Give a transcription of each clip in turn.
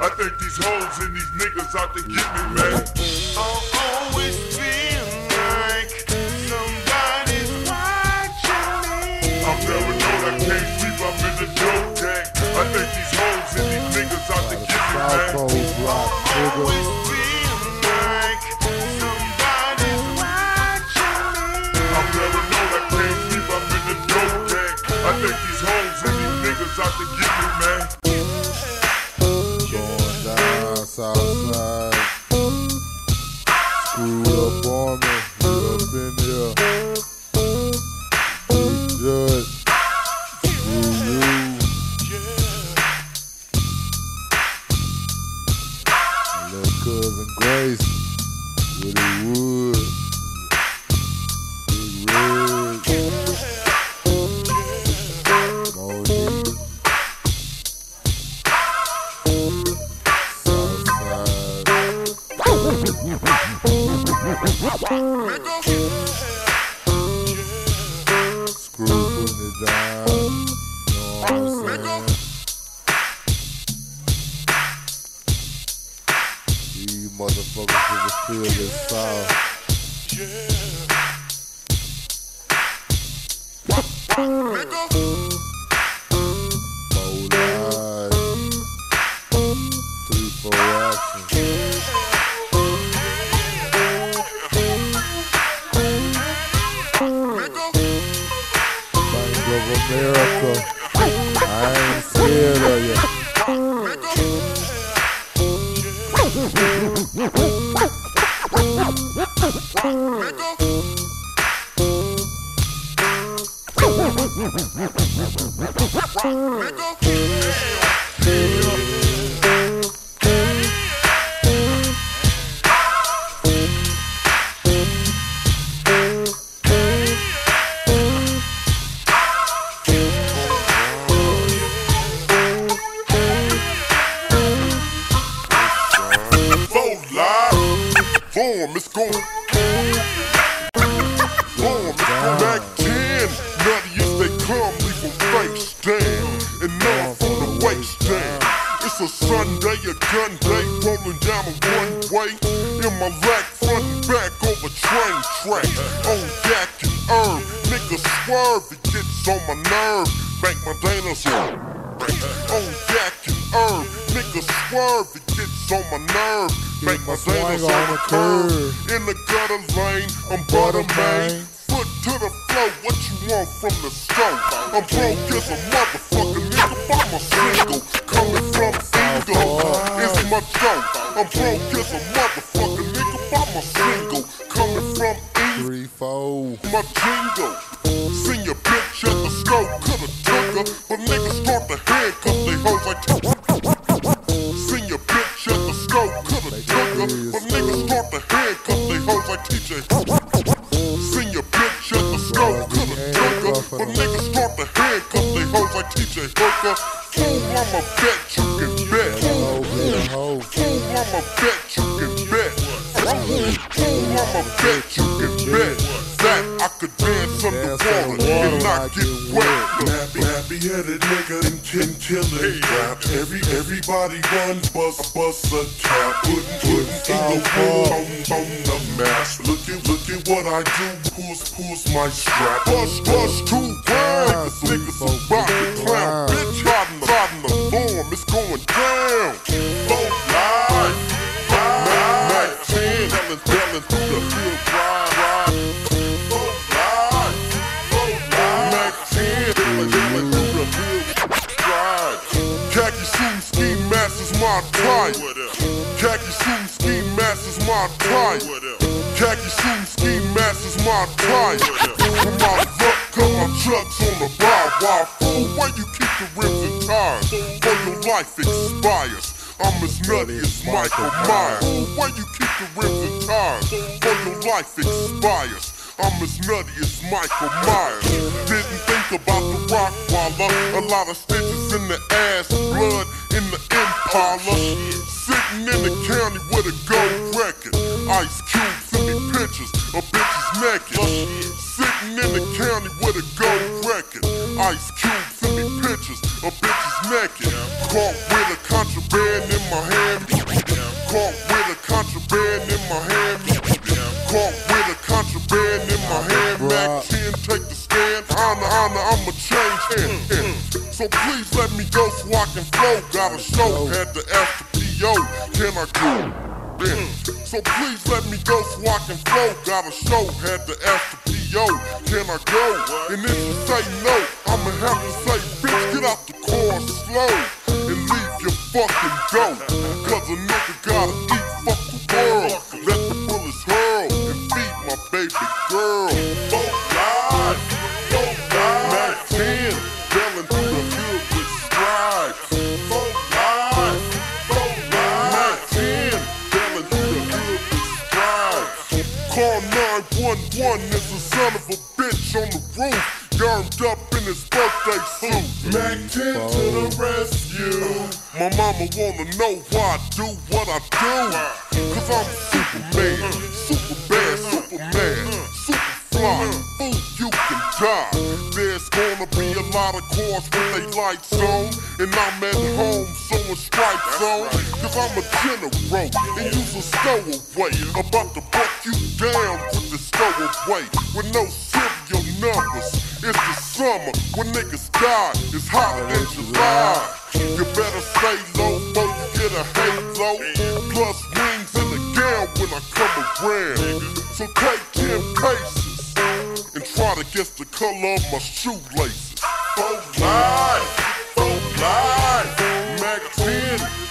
I think these hoes and these niggas out to get me, man. I'll always feel like somebody's watching me. I'm I can't I'm in. I think these hoes and these niggas out to get me, man. I'll always broke as a motherfucker, nigga, single. Coming from Three, four. My jingle. Michael Myers. fly. Fool, you can die. There's gonna be a lot of cars when they lights on. And I'm at home, so in strike on. Cause I'm a general, and you's a stowaway. About to buck you down with the stowaway. With no serial numbers. It's the summer when niggas die. It's hotter than July. You better stay low, before you get a halo. Plus wings in the gown when I come around. So take 10 paces and try to guess the color of my shoelaces. Four line, four line, Mac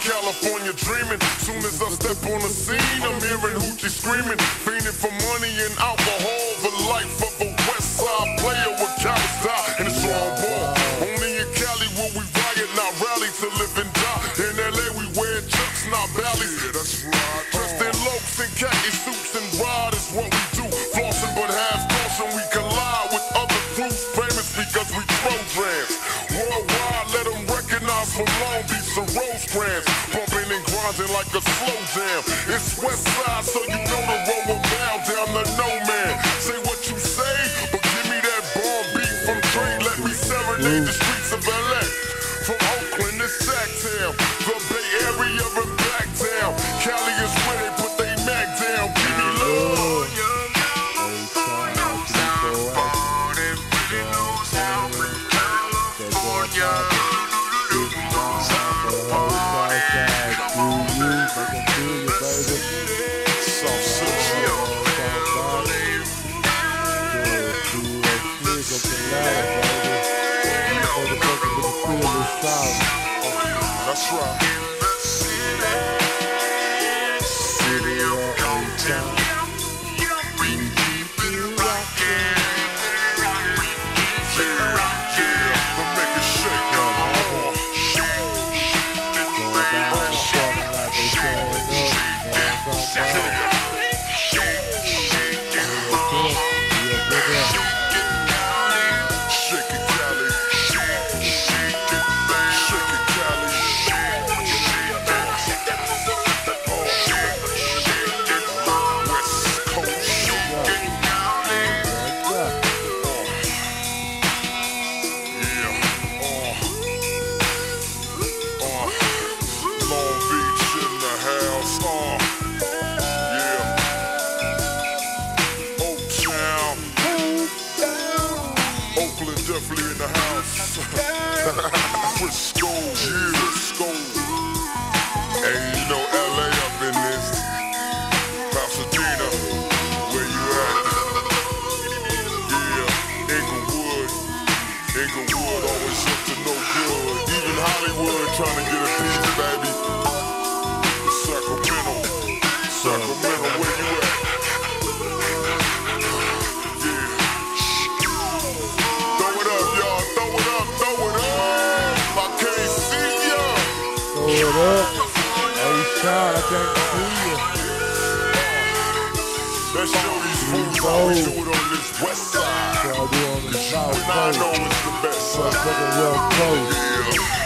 California dreaming. Soon as I step on the scene, I'm hearing hoochie screaming. Fiending for money and alcohol, the life of a West Side player with Cali style. And it's all ball. Only in Cali will we riot, not rally to live and die. In LA, we wear chucks, not valleys. Yeah, that's right. Dressed in locs and khaki suits. from Long Beach to Rosecrans, bumping and grinding like a slow jam. It's West Side, so you know the road will bow down the no man. Say what you say, but give me that bomb beat from Train. Let me serenade the street. I know it's the best. Motherfucking well closed. Yeah.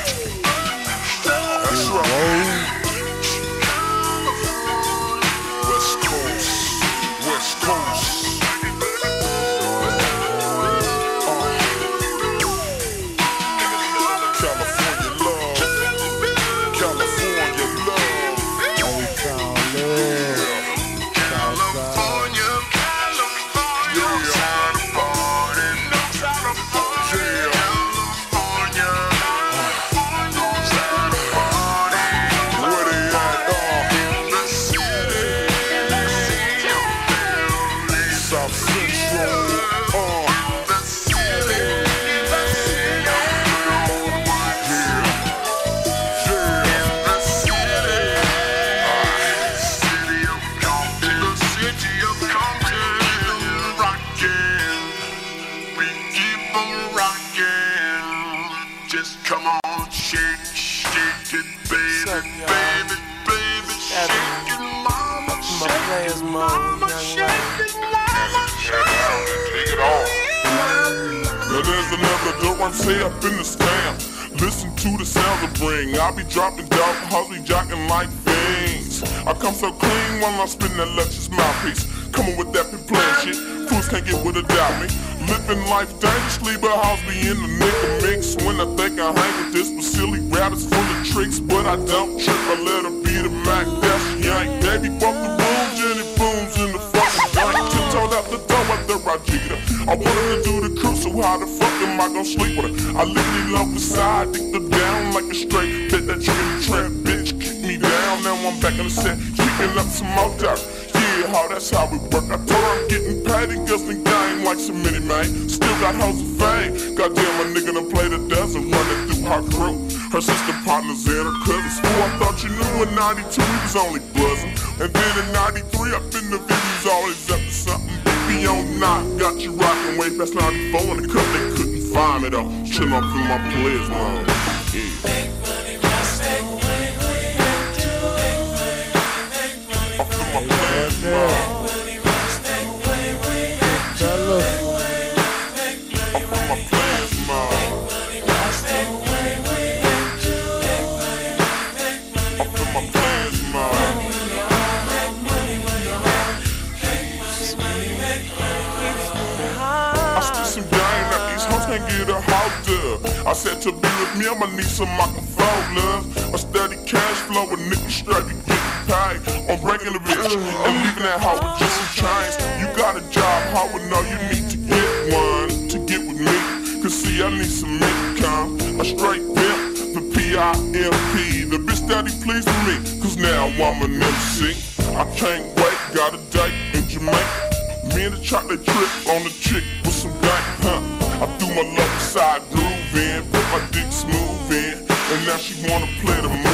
dick with some gun, huh? I threw my left side grooving, put my dick moving. and now she wanna play the move.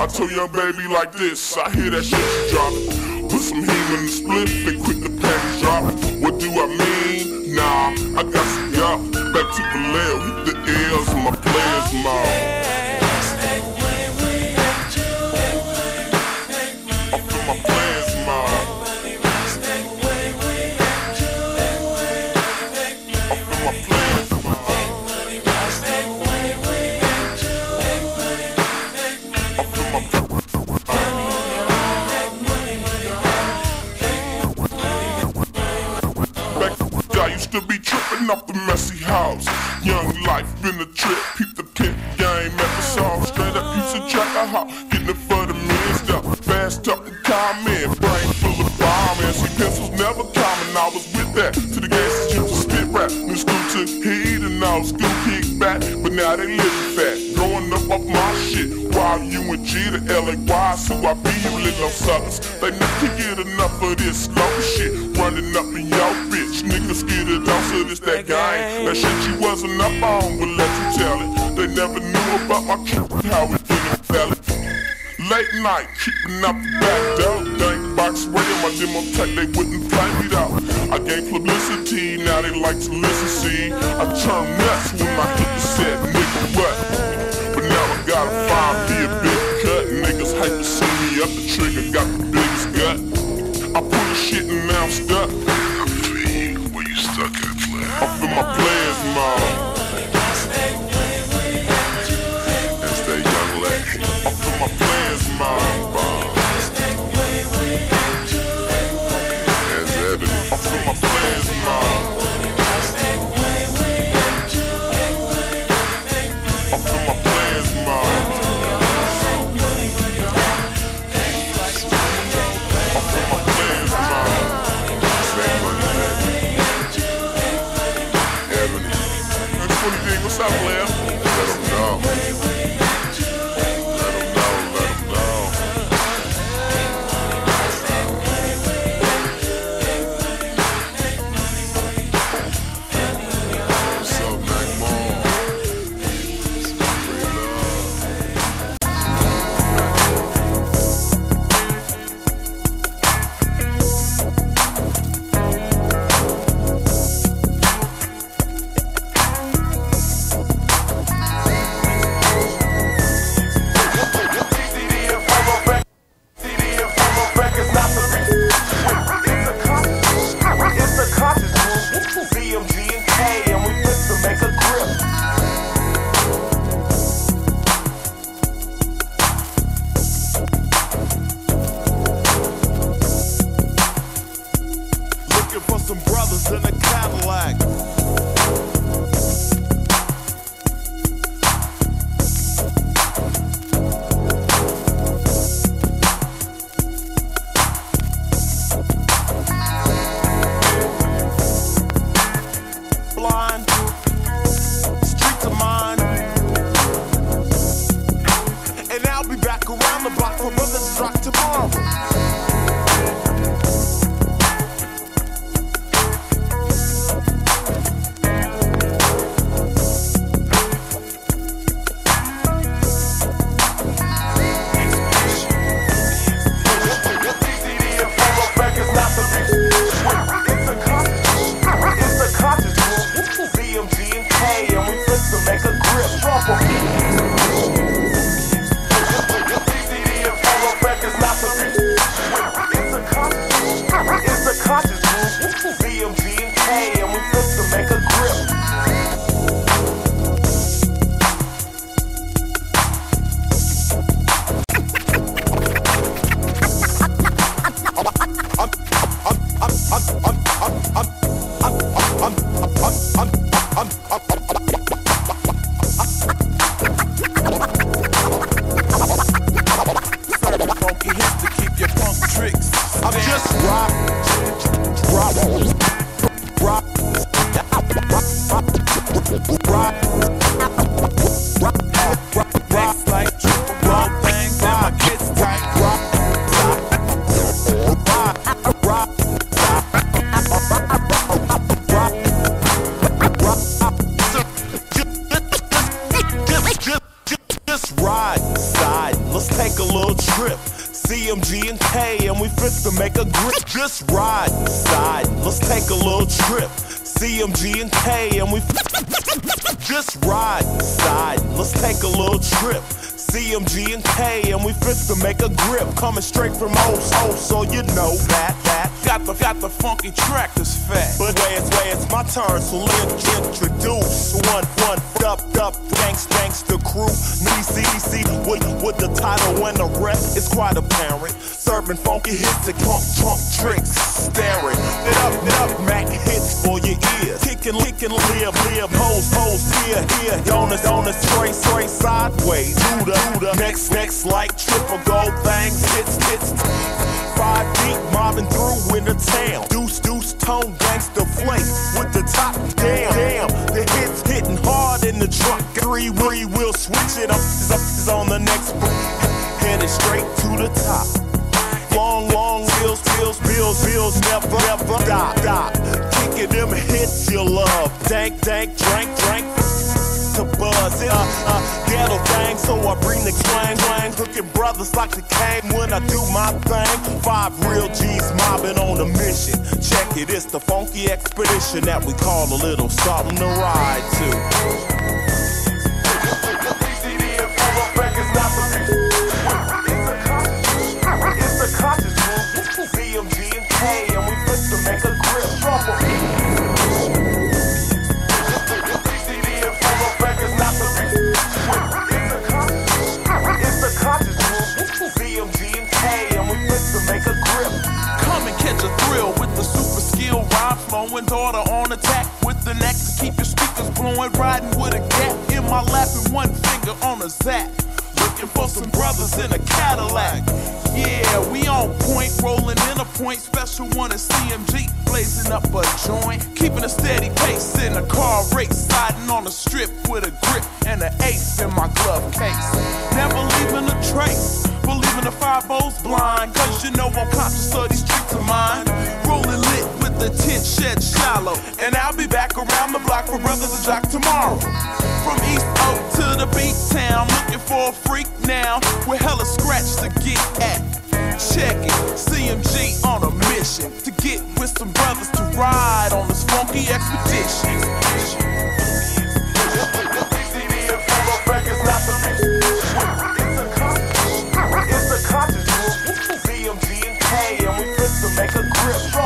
I told young baby like this, I hear that shit she dropping. Put some heat in the split They quit the panties dropping. What do I mean? Nah, I got some y'all. Back to Vallejo, hit the L's, my players mall. They never can get enough of this slow shit. Running up in your bitch, niggas get it off, so this that game. That shit you wasn't up on, will let you tell it. They never knew about my trip, how it been fell it. Late night, keeping up the back door. Dank box radio, my demo tech, they wouldn't find me out. I gave publicity, now they like to listen, see. I turn nuts when my Coming straight from old soul, so you know that, that. Got the, got the funky track that's fat. But where it's, where it's my turn, so let's introduce one, one, up, up, thanks, thanks the crew. Me, CDC, with, with the title and the rest, it's quite apparent. Serving funky hits and punk, trunk tricks, staring. It up, it up, Mac hits for your ears. Kicking, licking, live, live, pose, pose, here, here. On the straight, straight sideways. Do the, do the next, next, like deep, through in the town. Deuce, deuce, tone, gangster flake with the top down. Damn, the hits hitting hard in the truck. Three, we will switch it up. Up is on the next one. Headed straight to the top. Long, long bills, bills, bills, bills, never, never stop, stop. Kicking them hits you love. Dank, dank, drank, drank to buzz. Uh, uh, ghetto thing, so I bring the twang, clang. Hooking brothers like the cane when I do my thing. Five real G's mobbing on a mission. Check it, it's the funky expedition that we call a little something to ride to. Flowing, daughter on attack with the neck to keep your speakers blowing, riding with a gap in my lap and one finger on a zap. Looking for some brothers in a Cadillac. Yeah, we on point, rolling in a point. Special one is CMG, blazing up a joint. Keeping a steady pace in a car race, sliding on the strip with a grip and an ace in my glove case. Never leaving a trace, believing the five O's blind. Cause you know I'm conscious of these streets of mine. Rolling the tent shed shallow. And I'll be back around the block for brothers to jock tomorrow. From East Oak to the beat town, looking for a freak now. With hella scratch to get at. Check it, CMG on a mission to get with some brothers to ride on this funky expedition. It's a conscious and K, and we to make a grip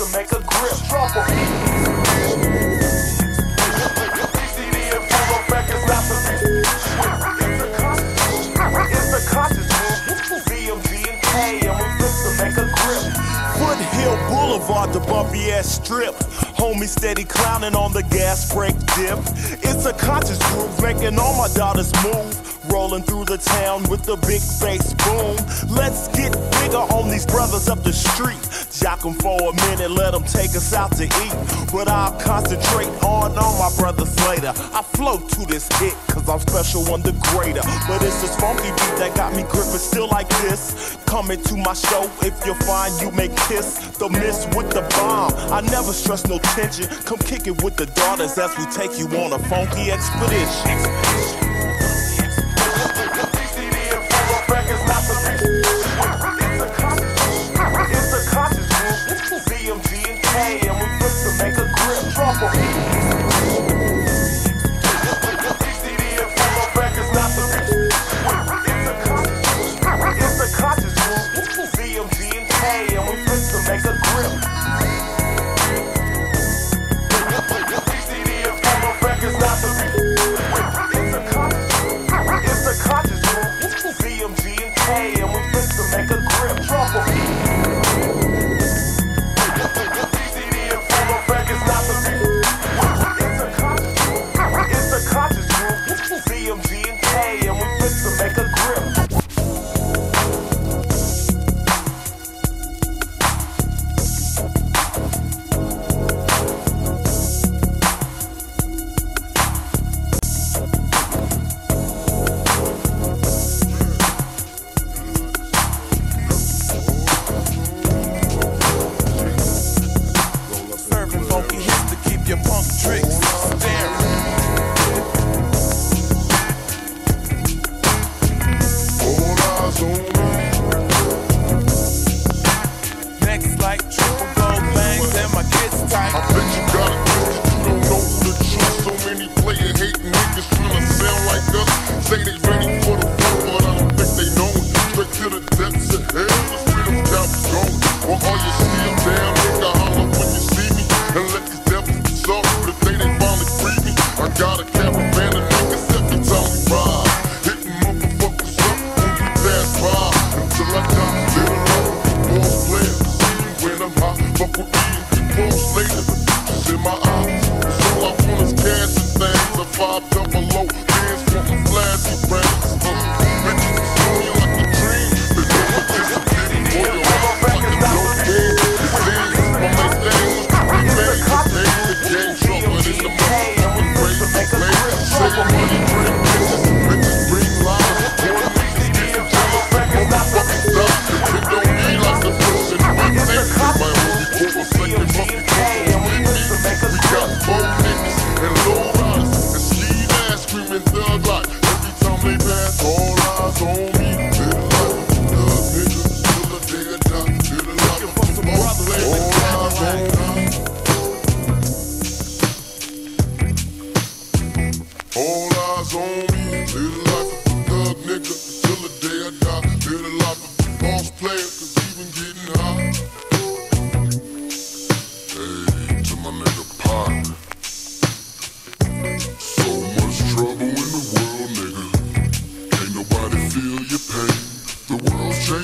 to make a grip trouble. And K, and we fit to make a grip. Foothill Boulevard, the bumpy ass strip. Homie steady clowning on the gas brake dip. It's a conscious groove making all my daughters move. Rolling through the town with the big bass boom. Let's get bigger on these brothers up the street. Jock 'em for a minute, let 'em take us out to eat. But I'll concentrate on all my brothers later. I flow to this hit, cause I'm special on the greater. But it's this funky beat that got me gripping still like this. Coming to my show, if you're fine, you may kiss the miss with the bomb. I never stress no tension. Come kick it with the daughters as we take you on a funky expedition.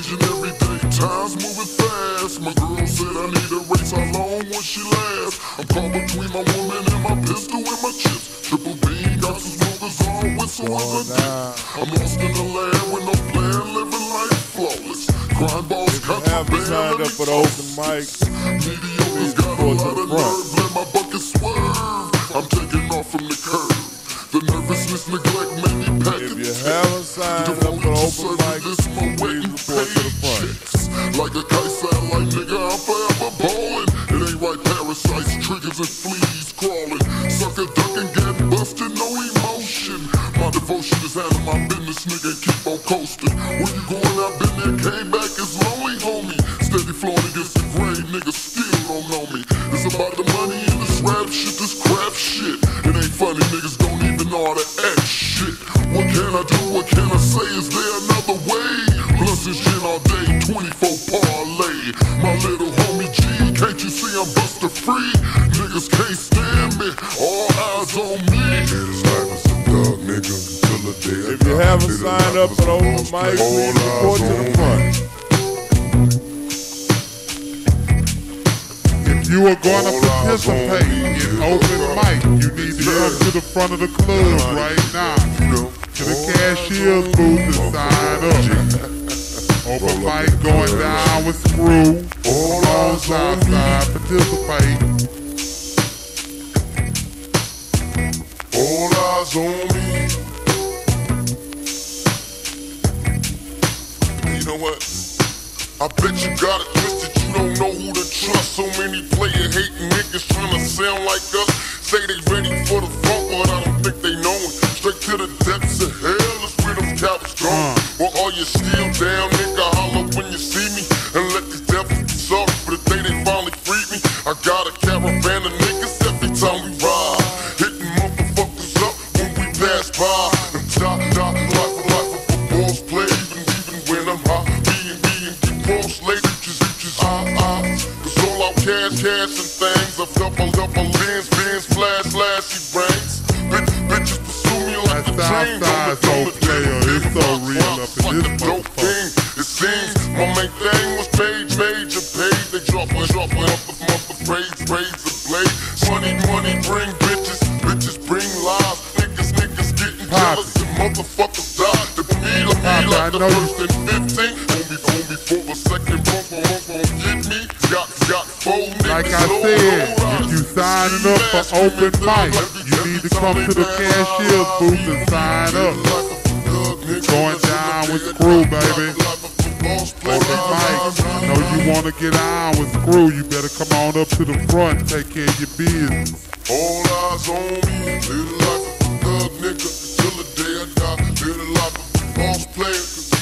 changing every day, time's moving fast. My girl said I need a race, how long will she last? I'm caught between my woman and my pistol and my chips Triple B, got some smokers on, whistle as a dip I'm lost in the land with no plan, living life flawless. Crime balls, cut my band, let me focus Mediocre's got a lot of nerve, as a sleaze crawling. Sucker duck and get busted, no emotion. My devotion is out of my business, nigga, keep on coasting. to the front, take care of your business. All eyes on me, little life of a thug nigga, till the day I die. Little life of a boss player,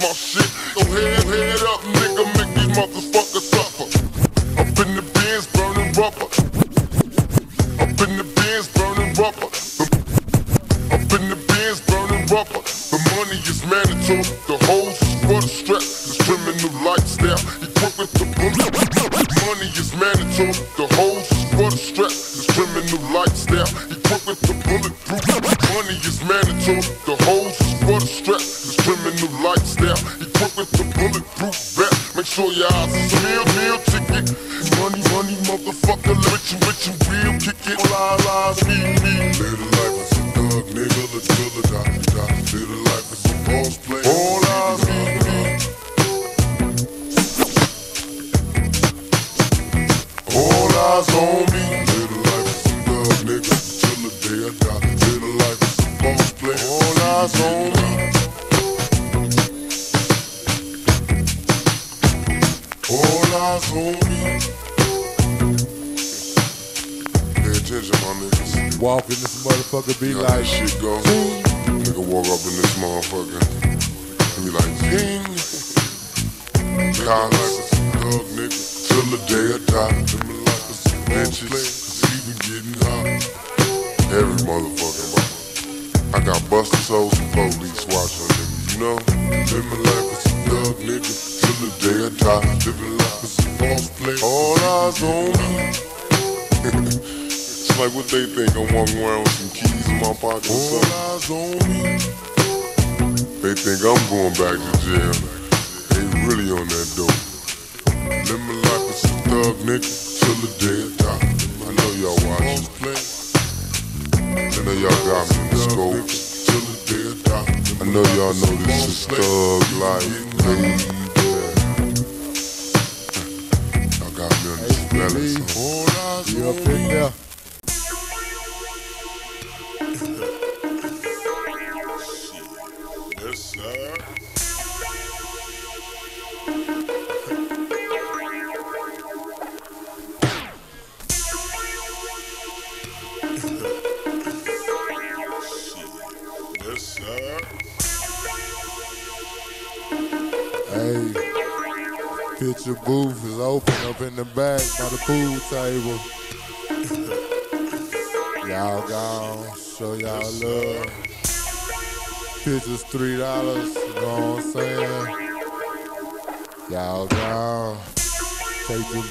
my shit. Go head, head up, nigga, make these motherfuckers suffer. Up in the bins, burning rubber. Up in the bins, burning rubber. Up in the bins, burning rubber. The money is mandatory.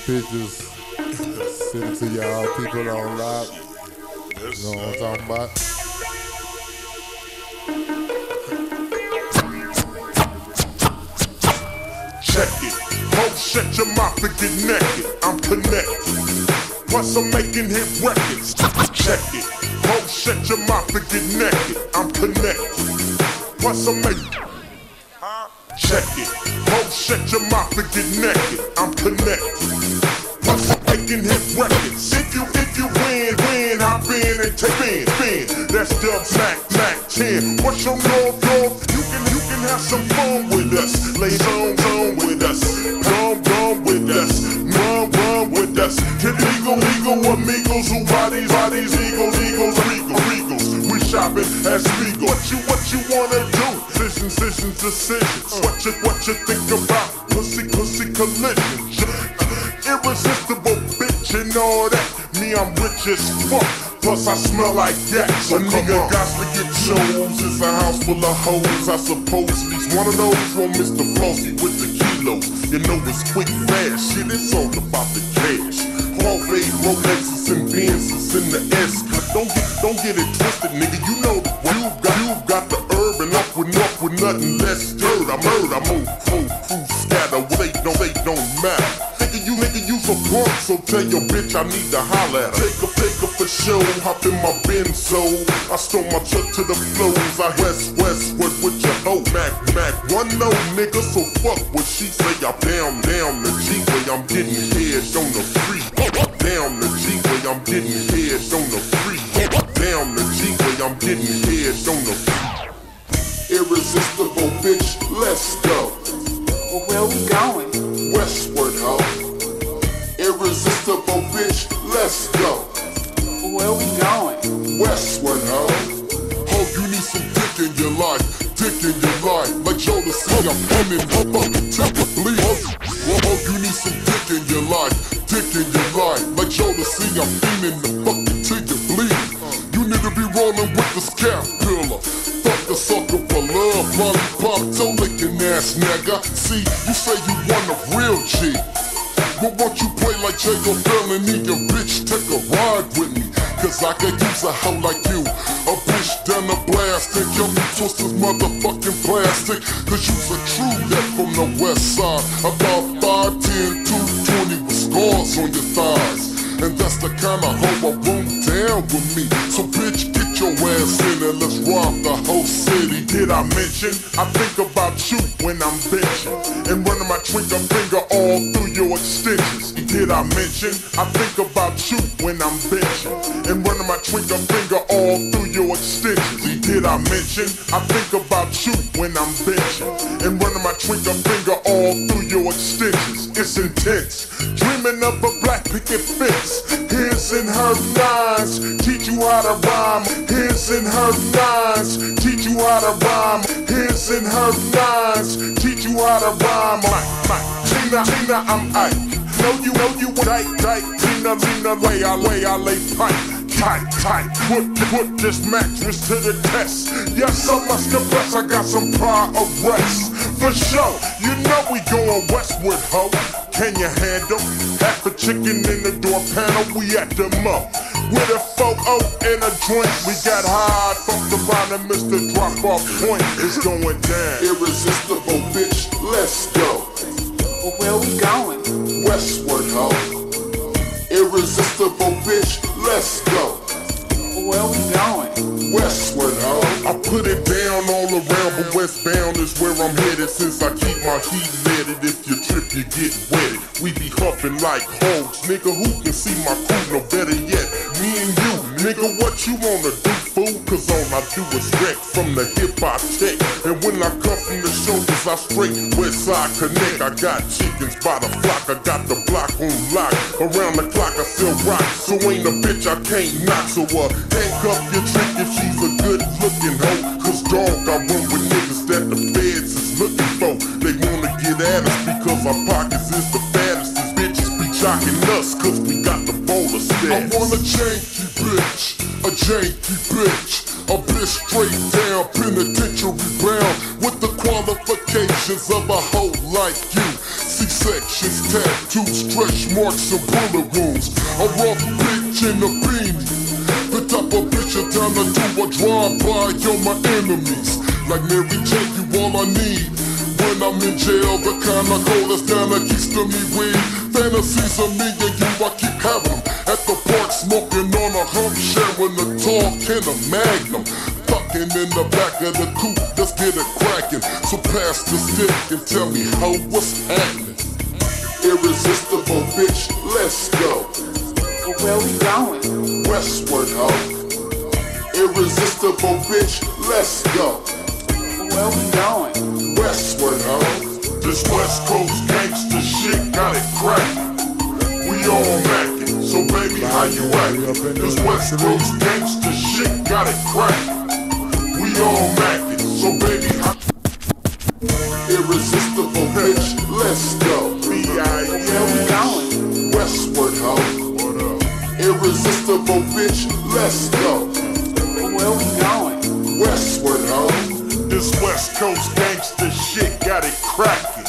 Pictures, send it to y'all people on lock. You know what I'm talking about? Check it. Don't shut your mouth and get naked. I'm connected. Plus I'm making hit records. Check it. Don't shut your mouth and get naked. I'm connected. Plus I'm making. Check it. Shut your mouth and get naked. I'm connected. Plus I'm making hit records. If you if you win, win, hop in and take in, spin. That's Dub Mac Mack 10. What's your north north? You can you can have some fun with us. Lay on on with us. Gone gone with us. Run run with us. Get legal legal amigos who bodies bodies eagles as legal. What you what you wanna do? Decisions decisions decisions. What you what you think about? Pussy pussy collision. Irresistible bitch and all that. Me, I'm rich as fuck. Plus I smell like that. So nigga got to get shows. It's a house full of hoes. I suppose he's one of those won't miss the flossy with the kilos. You know it's quick fast. Shit, it's all about the cash. Rolexes and Benzes in the S. Don't get don't get it twisted, nigga. You know you've got you've got the urban up with up with nothing less dirt. I'm heard I move, move, move, scatter. Well, they don't they don't matter. Nigga, you nigga, you so punk, so tell your bitch I need to holler at her. Take a take a for show, hop in my Benzo. I stole my truck to the flows. I west west, westward with your hoe, Mac Mac. One no nigga, so fuck what she say. I down down the G way, I'm getting head on the free. Down the G way, I'm getting head on the free. Down the G way, I'm getting head on the free. Irresistible bitch, let's go. Well, where we going? Westward, ho. Irresistible bitch, let's go. Well, where we going? Westward, ho. Ho, you need some dick in your life, dick in your life. Like to see I'm coming, temper, please. Ho, ho, you need some dick in your life, dick in your life. Like to see I'm feeling the fucking till you bleed. You need to be rolling with the caterpillar. Fuck the sucker for love, lollipop, toe licking ass nigga. See, you say you want a real G. But won't you play like Jacob need your bitch take a ride with me? Cause I could use a hoe like you. A bitch down a blast and your twist is motherfucking plastic. Cause you's a true that from the west side. About 5'10, 220 with scars on your thighs. And that's the kind of hoe I want down with me. So bitch, get your ass in and let's rob the whole city. Did I mention? I think about you when I'm bitching. And running my twinkle finger all through your extensions. Did I mention? I think about you when I'm bitching. And running my twinkle finger all through your extensions. Did I mention? I think about you when I'm bitching. And running my twinkle finger all through your extensions. It's intense. Dreaming of a black picket fence. His and her nines teach you how to rhyme. His and her nines teach you how to rhyme. His and her nines teach you how to rhyme. Mike, Mike, Tina, Tina, I'm Ike. Know you, know you, dyke, dyke, Tina, Tina, way I lay, I lay pipe. Tight, tight, put, put this mattress to the test. Yes, I must confess, I got some prior arrests. For sure, you know we going westward, ho. Can you handle half a chicken in the door panel? We at the mo. With a photo and a drink, we got high, fucked around and missed the drop off point. It's going down. Irresistible bitch, let's go. Well, where we going? Westward, ho. Irresistible bitch, let's go. Well, where we going? Westward, ho. I put it down all around, but westbound is where I'm headed. Since I keep my heat netted, if you trip, you get wetted. We be huffing like hoes, nigga. Who can see my crew? No better yet, me and you, nigga. What you wanna do, fool? Cause all I do is wreck from the hip hop tech. And when I come from the shoulders, I straight west side connect. I got chickens by the flock, I got the block on lock. Around the clock, I still rock. So ain't a bitch I can't knock. So uh, handcuff your chick if she's a good looking hoe. Cause dog, I run with niggas that the feds is looking for. They wanna get at us because our pockets is the fattest. These bitches be jocking us cause we got the bowler stats. I janky bitch, a janky bitch. A bitch straight down, penitentiary bound with the qualifications of a hoe like you. C-sections, tattoos, stretch marks, and bullet wounds. A rough bitch in a beanie. The type of bitch a time to do a drive-by on my enemies. Like Mary Jane, you all I need. When I'm in jail, the kind of cold that's down that keeps to me weed. Fantasies of me and you, I keep having them. At the park, smoking on a hump, sharing a talk and a magnum. Fucking in the back of the coupe, let's get it cracking. So pass the stick and tell me how what's happening. Irresistible bitch, let's go. Where we going? Westward, ho. Irresistible bitch, let's go. Where we going? Westward, ho. This West Coast gangsta shit got it cracked. We all mackin', so baby, how you actin'? This West Coast gangsta shit got it cracked. We all mackin', so baby, how Irresistible bitch, let's go. Where we going? Westward, ho. Irresistible bitch, let's go. Where we going? Westward. This West Coast gangsta shit got it crackin'.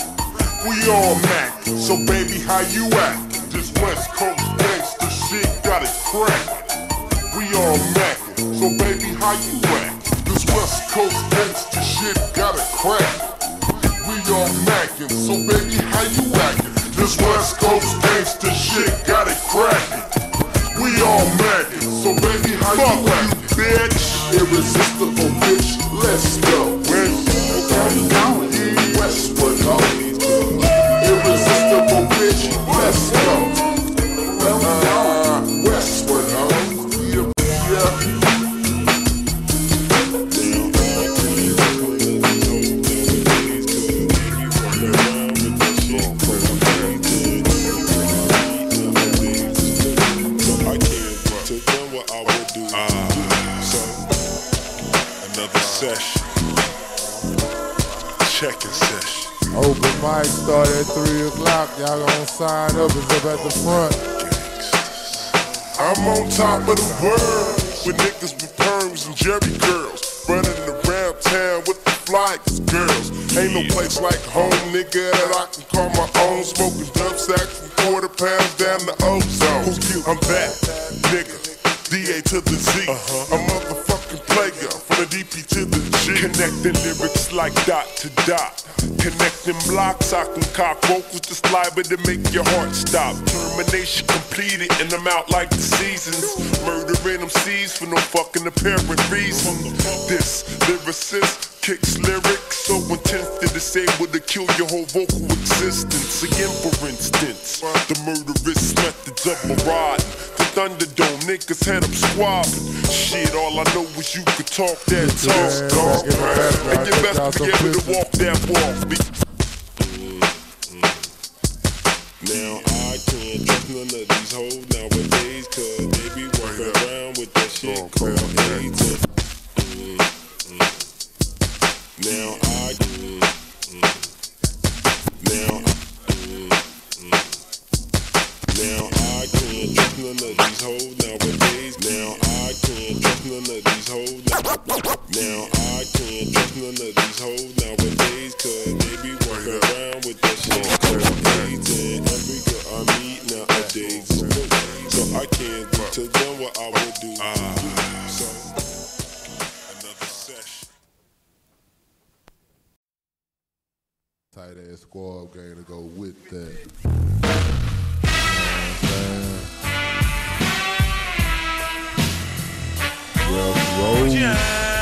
We all mackin', so baby, how you actin'? This West Coast gangsta shit got it crackin'. We all mackin', so baby, how you actin'? This West Coast gangsta shit got it crackin'. We all mackin', so baby, how you actin'? This West Coast gangsta shit got it crackin'. We all mackin', so baby, how you actin'? Bitch? Irresistible bitch, let's go. Where we going? Open start at 3 o'clock. Y'all gonna sign up. It's up at the front. I'm on top of the world with niggas with perms and jerry girls. Running around town with the flyest girls. Ain't no place like home, nigga, that I can call my own. Smoking dump sacks from quarter pounds down the ozone. Who's you? I'm back, nigga. DA to the Z. Uh-huh. A motherfucking player from the DP to the G. Connecting lyrics like dot to dot. Connecting blocks, I can cock vocals to slide, but to make your heart stop. Termination completed, and I'm out like the seasons. Murdering them seeds for no fucking apparent reason. This lyricist kicks lyrics so intense to disable to kill your whole vocal existence. Again, for instance, the murderous methods of marauding. The Thunderdome niggas head up squabbing. Shit, all I know is you could talk that Get your talk, ass back in and you best out to some be able to walk that walk. Be- now I can't trust none of these hoes nowadays, cause they be walking around with that shit called AIDS. Mm, mm. Now I none of these hoes nowadays. Now I can't trust none of these hoes. Now, now I can't trust none of these hoes nowadays, cause they be walking around with that shit called AIDS. And every girl I meet nowadays is good. So I can't do to them what I would do. Ah. So another session. Tight ass squad gang to go with that. I'm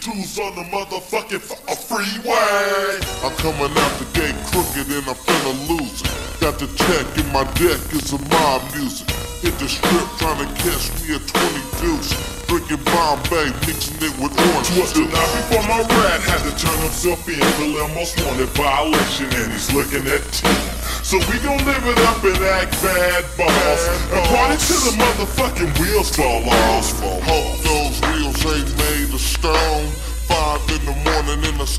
Twos on the motherfucking freeway. I'm coming out the gate crooked and I'm finna lose it. Got the check in my deck, it's a mob music. Hit the strip trying to catch me a 20 deuce. drinking Bombay, mixing it with orange Was the juice. night before my rat had to turn himself in Lil most wanted violation and he's looking at 10. So we gon' live it up and act bad boss. And party till the motherfucking wheels fall off. Hope those wheels ain't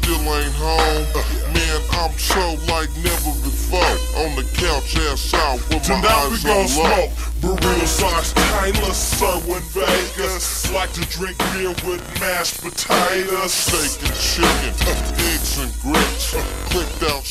still ain't home. Man, I'm so like never before. On the couch, ass out with my Tonight we eyes gon' on low. smoke Burrito sauce, Tyler, Serwin, Vegas Like to drink beer with mashed potatoes Steak and chicken, eggs and grits. Clicked out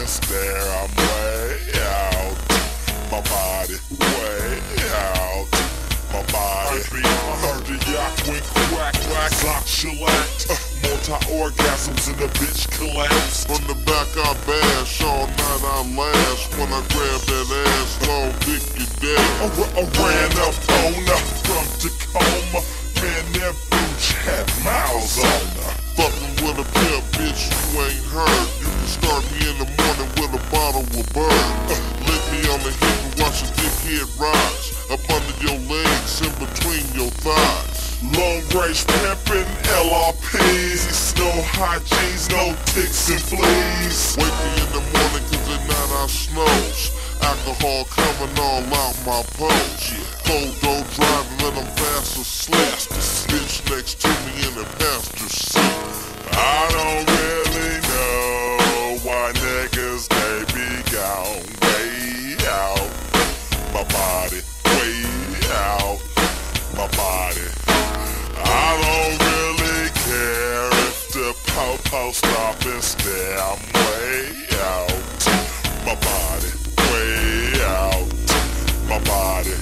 and stare I'm way out My body way out My body I heard the yak went quack quack Sock shellacked uh, Multi-orgasms and the bitch collapsed From the back I bash, all night I last. When I grab that ass, long dick you I, dead. ra- I ran up on her from Tacoma. Man, that bitch had miles on her. With a pimp, bitch, you ain't heard. You can start me in the morning with a bottle of bird. Uh, Lick me on the hip and watch the dickhead rise. Up under your legs, in between your thighs. Long range pimpin' LRPs. No high G's, no ticks and fleas. Wake me in the morning cause at night I snows. Alcohol coming all out my pose. Cold door driving and I'm fast asleep. Bitch next to me in the passenger seat. I don't really know why niggas they be way out. My body way out. My body. I don't really care if the po-po stop way out. My body way out. My body.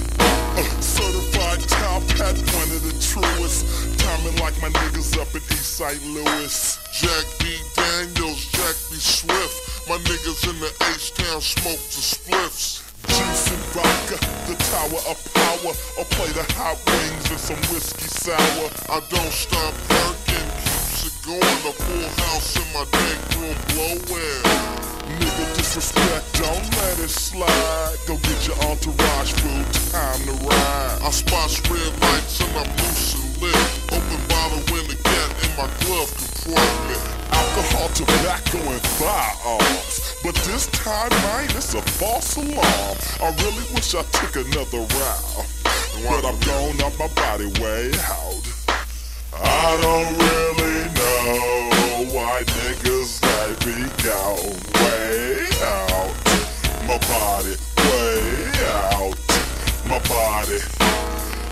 Certified top hat, one of the truest. Timing like my niggas up in East St. Louis. Jack B. Daniels, Jack B. Swift. My niggas in the H-Town smoke the spliffs. Juice and vodka, the tower of power. Or play the hot wings and some whiskey sour. I don't stop working, keeps it going. A full house in my deck room blowing. Nigga disrespect, don't let it slide. Go get your entourage food, time to ride. I spot red lights and I'm loose lit. Open bottle in the cat in my glove compartment. Alcohol, tobacco, and firearms. But this time, man, it's a false alarm. I really wish I took another round. But I'm blown up my body way out. I don't really know why niggas they be gone way out. My body way out. My body.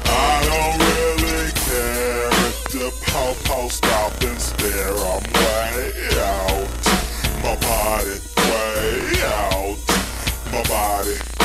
I don't really care if the po-po stop and stare. I'm way out. My body way out. My body.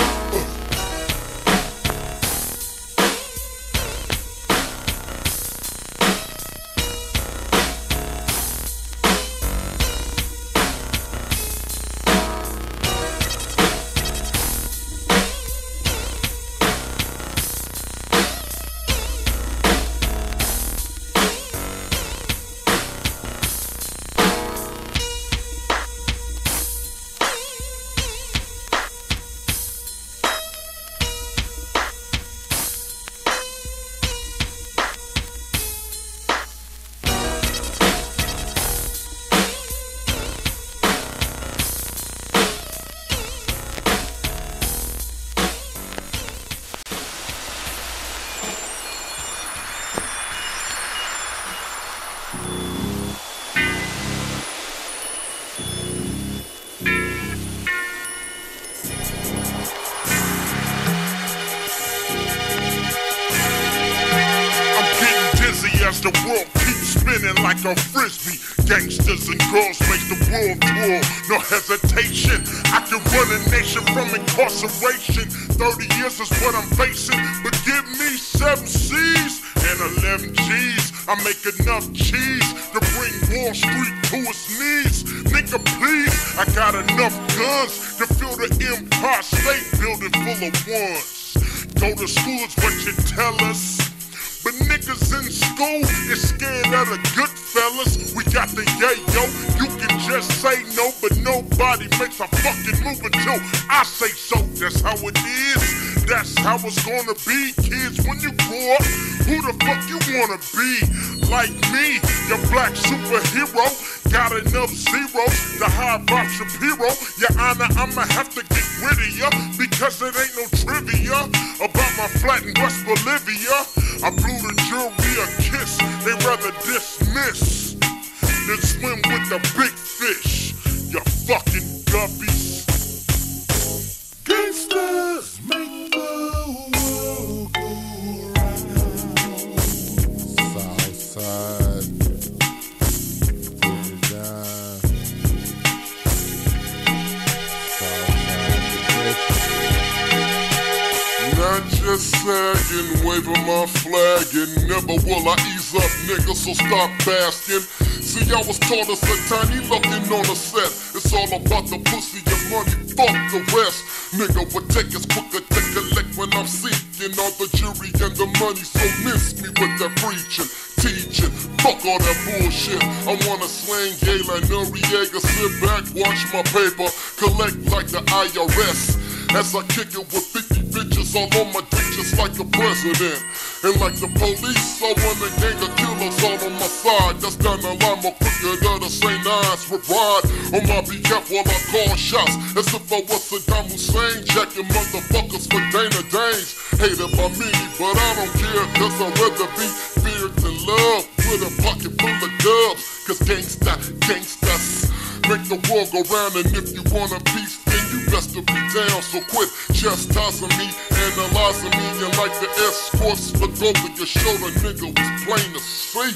So quit chastising me, analyzing me, and like the escorts look over your shoulder, nigga was plain to see.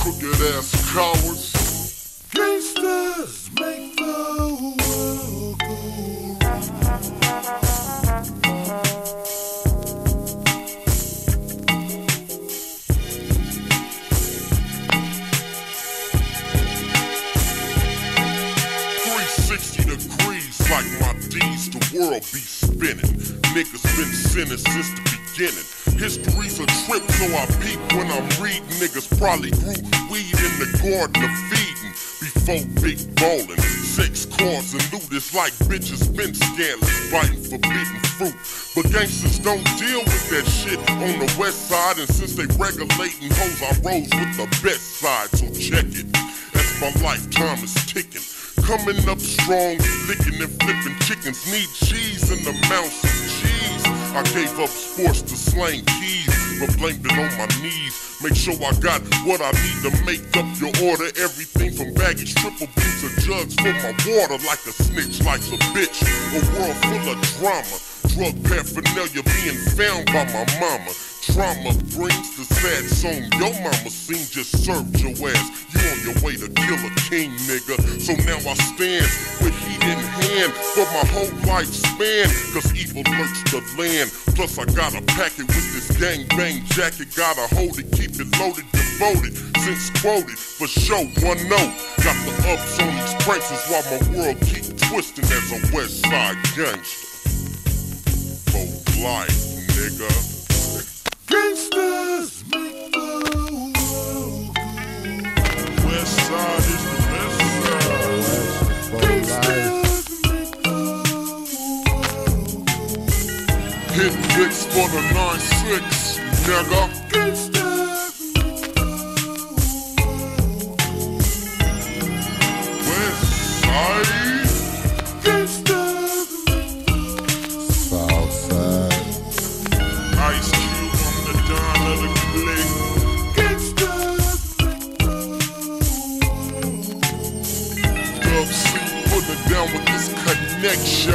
Crooked ass cowards. Gangsters make the world go Three like my D's, the world be spinning. Niggas been sinning since the beginning. History's a trip, so I peep when I'm reading. Niggas probably grew weed in the garden of feeding. Before big ballin', six cars and loot is like bitches been scandalous, biting forbidden fruit. But gangsters don't deal with that shit on the west side, and since they regulating hoes, I rose with the best side, so check it. As my lifetime is ticking. Coming up strong, licking and flipping chickens. Need cheese in the of cheese. I gave up sports to slang keys, but blamed it on my knees. Make sure I got what I need to make up your order. Everything from baggage, triple beans to jugs for my water. Like a snitch, like a bitch. A world full of drama. Drug paraphernalia being found by my mama. Trauma brings the sad song. Your mama seen just served your ass. You on your way to kill a king, nigga. So now I stand with heat in hand for my whole lifespan. Cause evil lurks the land. Plus I got a packet with this gang bang jacket. Gotta hold it, keep it loaded, devoted. Since quoted, for show, one note. Got the ups on these prices while my world keep twisting as a west side gangster. For life, nigga. Gangsters make the world go. West side is the best side. Gangsters make the world go. Hit mix for the 9-6, nigga. Gangsters make the connection.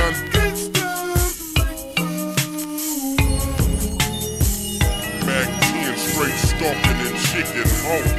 Mack 10 straight stalking and chicken honking.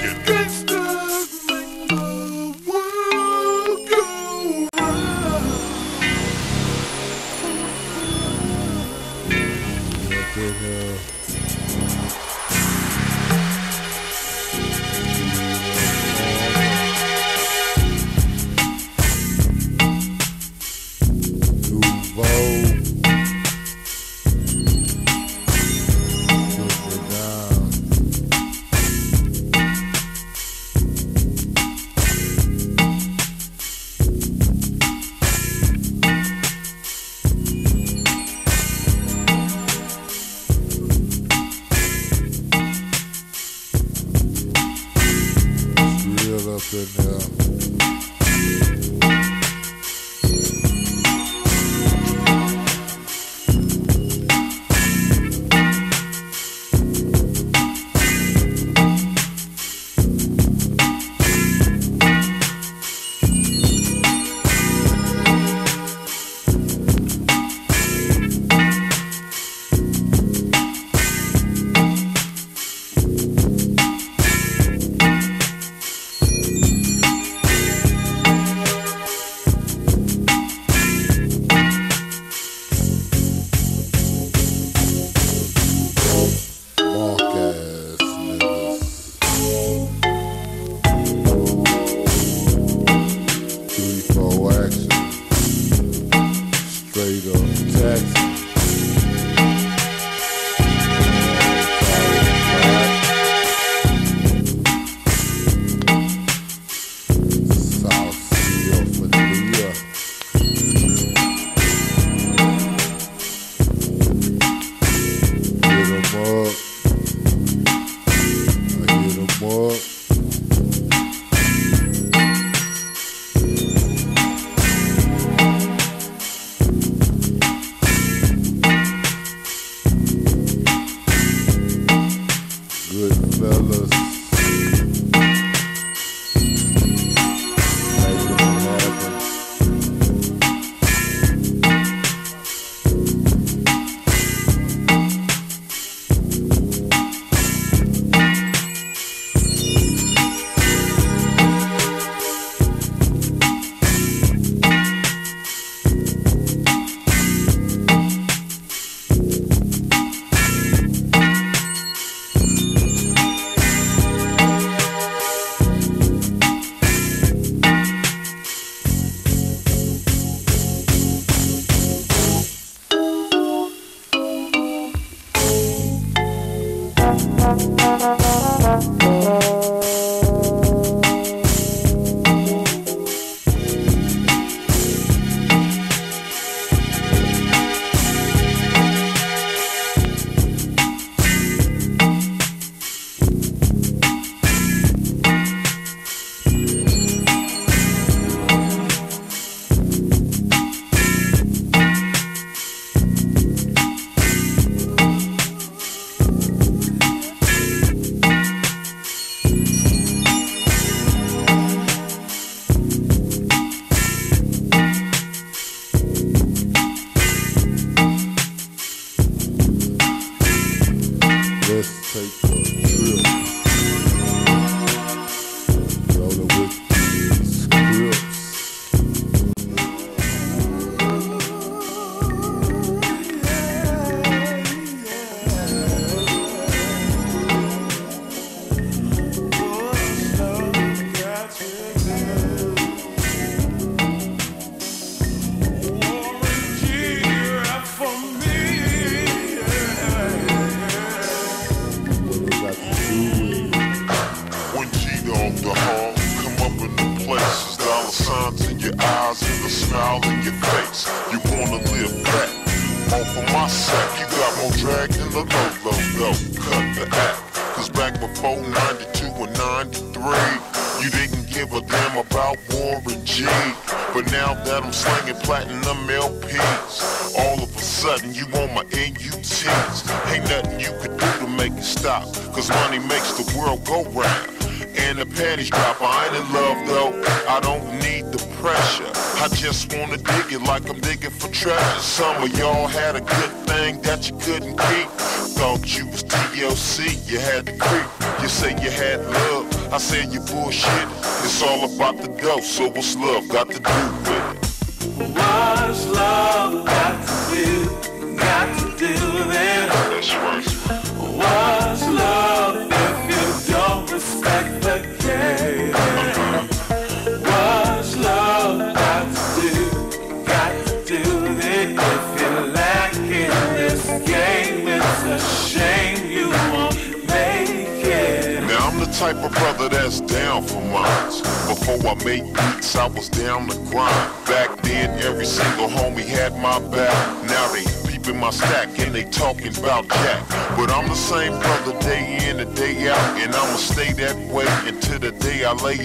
So what's love got to do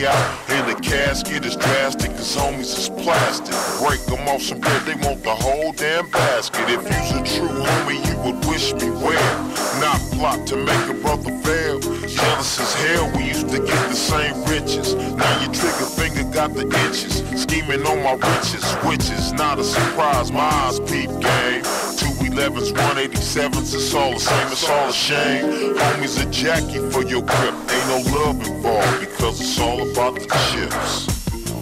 out. And the casket is drastic, cause homies is plastic. Break them off some bread, they want the whole damn basket. If you's a true homie, you would wish me well. Not plot to make a brother fail. Jealous as hell, we used to get the same riches. Now your trigger finger got the inches. Scheming on my riches, which is not a surprise. My eyes 11s, 187s, it's all the same, it's all a shame. Homies a Jackie for your grip. Ain't no love involved because it's all about the chips.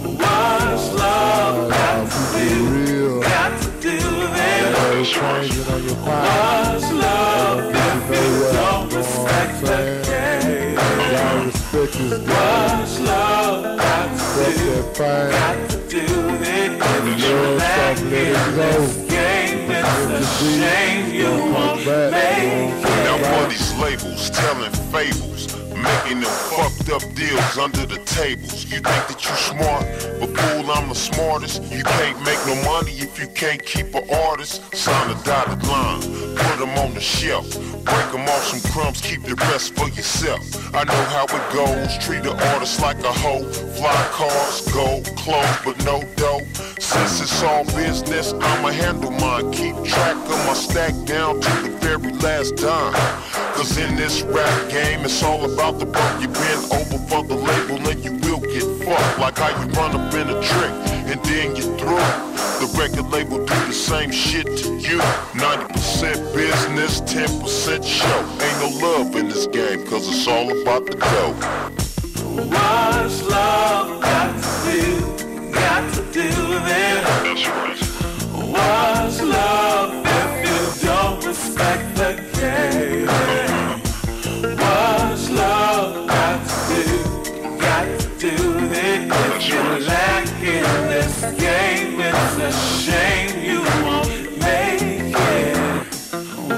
What's love got to do? Got to do with it. Always changing on your mind. What's love if you don't respect the game? Gotta respect this game. What's love got to Fuck do? that fine. Got to do with it. If you Love lack something, let it shame you won't make it. Now for these labels telling fables, making them up deals under the tables. You think that you smart, but fool, I'm the smartest. You can't make no money if you can't keep an artist. Sign a dotted line, put them on the shelf. Break them off some crumbs, keep the rest for yourself. I know how it goes, treat an artist like a hoe. Fly cars, gold, clothes, but no dough. Since it's all business, I'ma handle mine. Keep track of my stack down to the very last dime. Cause in this rap game, it's all about the buck. You bend over for the label and you will get fucked. Like how you run up in a trick and then you through. The record label do the same shit to you. 90% business, 10% show. Ain't no love in this game, cause it's all about the dough. What's love got to do? Got to do with it. That's right. What's love if you don't respect the game? A shame you won't make it.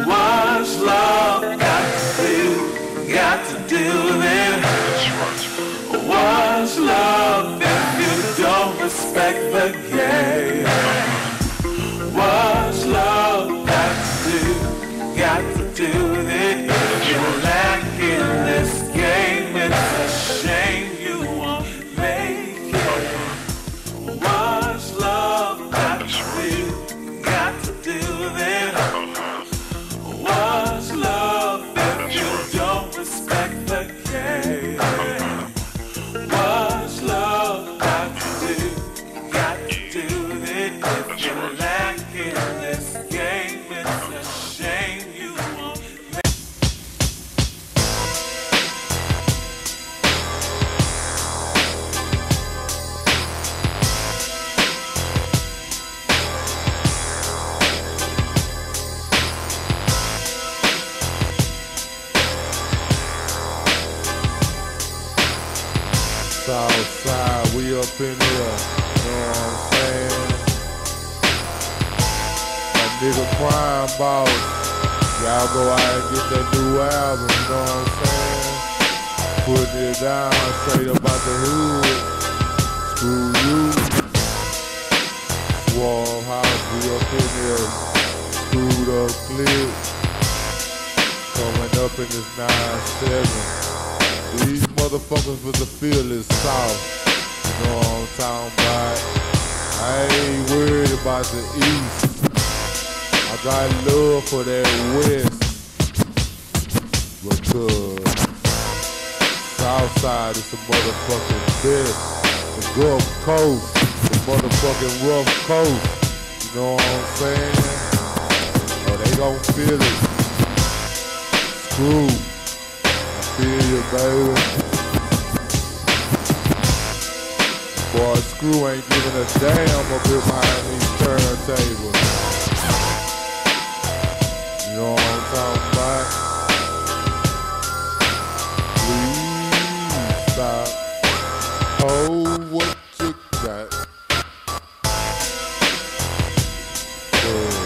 What's love got to do? Got to do with it. What's love if you don't respect the game? Nigga Crime Boss. Y'all go out and get that new album, you know what I'm saying? Putting it down straight up about the hood. Screw you. Suave House, we up in here. Screwed up clip. Coming up in this 9-7. These motherfuckers with the feel is south. You know what I'm talking about? I ain't worried about the east. I got love for that west. Because south side is the motherfucking best. The Gulf Coast, the motherfucking rough coast. You know what I'm saying? Oh, they gon' feel it. Screw. I feel you, baby. Boy, Screw ain't giving a damn up behind these turntables. Oh, what you got? Yeah.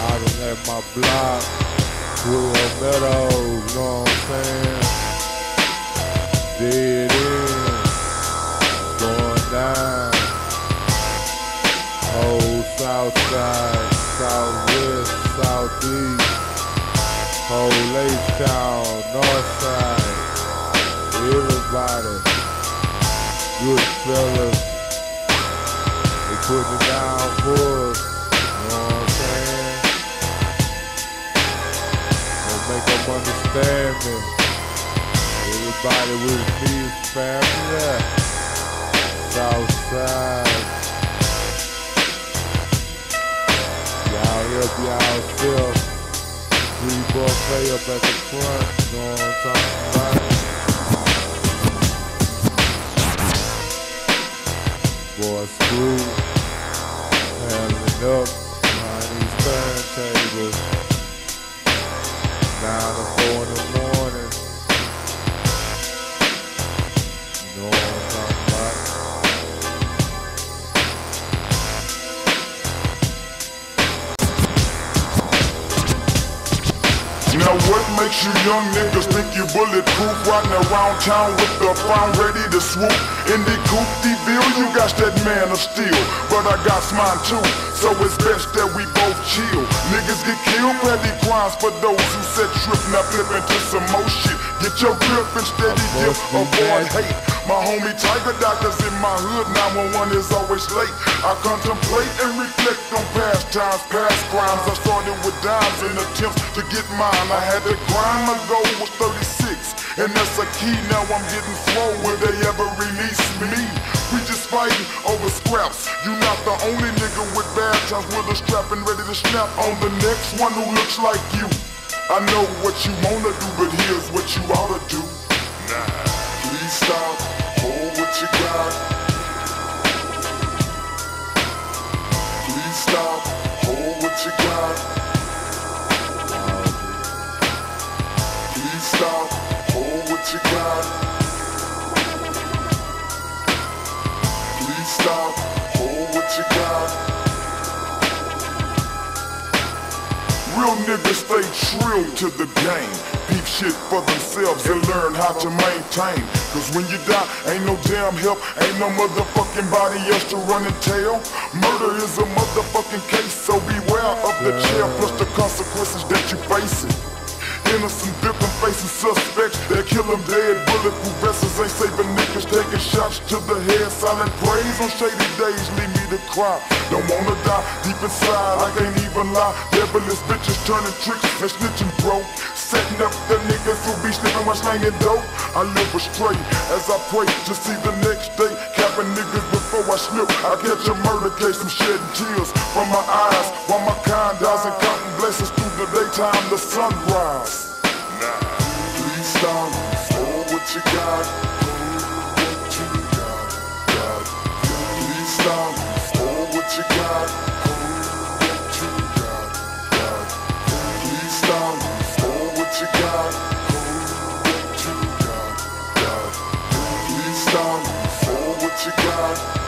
I my block, Rural Meadows, know what I'm saying? Dead end, going down. Old South Side, Southwest, Southeast, whole Lake Town. Northside, everybody, good fellas, they putting it down for us. You know what I'm saying? Gonna make them understand me. Everybody with me is family. Southside. Y'all help yourself. Three buffet up at the front. Know what I'm talking about? Boy, screw. Handling up behind these turntables. Nine to four makes you young niggas think you bulletproof. Riding around town with the frown ready to swoop. In the coupe Deville, you got that man of steel. But I got mine too, so it's best that we both chill. Niggas get killed, petty crimes for those who set trip Now flip into some more shit. Get your grip and steady dip, avoid hate my homie Tiger Doctor's in my hood, 911 is always late. I contemplate and reflect on past times, past crimes. I started with dimes and attempts to get mine. I had to grind, my goal was 36. And that's a key, now I'm getting slow. Will they ever release me? We just fighting over scraps. You not the only nigga with bad times with a strap and ready to snap on the next one who looks like you. I know what you wanna do, but here's what you oughta do. Nah, please stop, Please stop, hold what you got. Please stop, hold what you got. Please stop, hold what you got. Real niggas stay true to the game. Shit for themselves and learn how to maintain. Cause when you die, ain't no damn help, ain't no motherfucking body else to run and tell. Murder is a motherfucking case, so beware of the chair plus the consequences that you facing. Innocent victim facing suspects that kill them dead. Bulletproof vessels ain't saving niggas taking shots to the head. Silent praise on shady days leave me to cry. Don't wanna die deep inside, I can't even lie. Devilish bitches turning tricks and snitching, bro. Setting up the niggas who be sniffing while slanging dope. I live astray as I pray to see the next day. Capping niggas before I slip. I catch a murder case, I'm shedding tears from my eyes while my kind dies and counting blessings through the daytime, the sunrise. Nah, please stop, what you got. What you got, got. Please stop, hold what you got. Stop, what you got. Got. Please stop, what you got.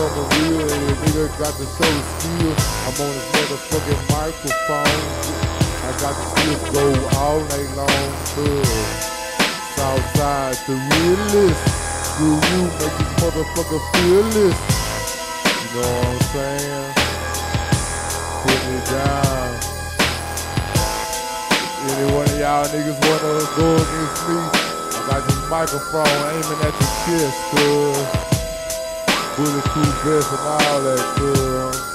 I'm coming real, and a nigga got the skill, I'm on this motherfucking microphone, I got the skills go all night long, good. Southside, the. Screw you, make this motherfucker this. You know what I'm saying? Put me down. Any one of y'all niggas wanna go against me? I got this microphone aiming at your chest, cuz. Bulletproof vest and all that, eh, cuz. Eh,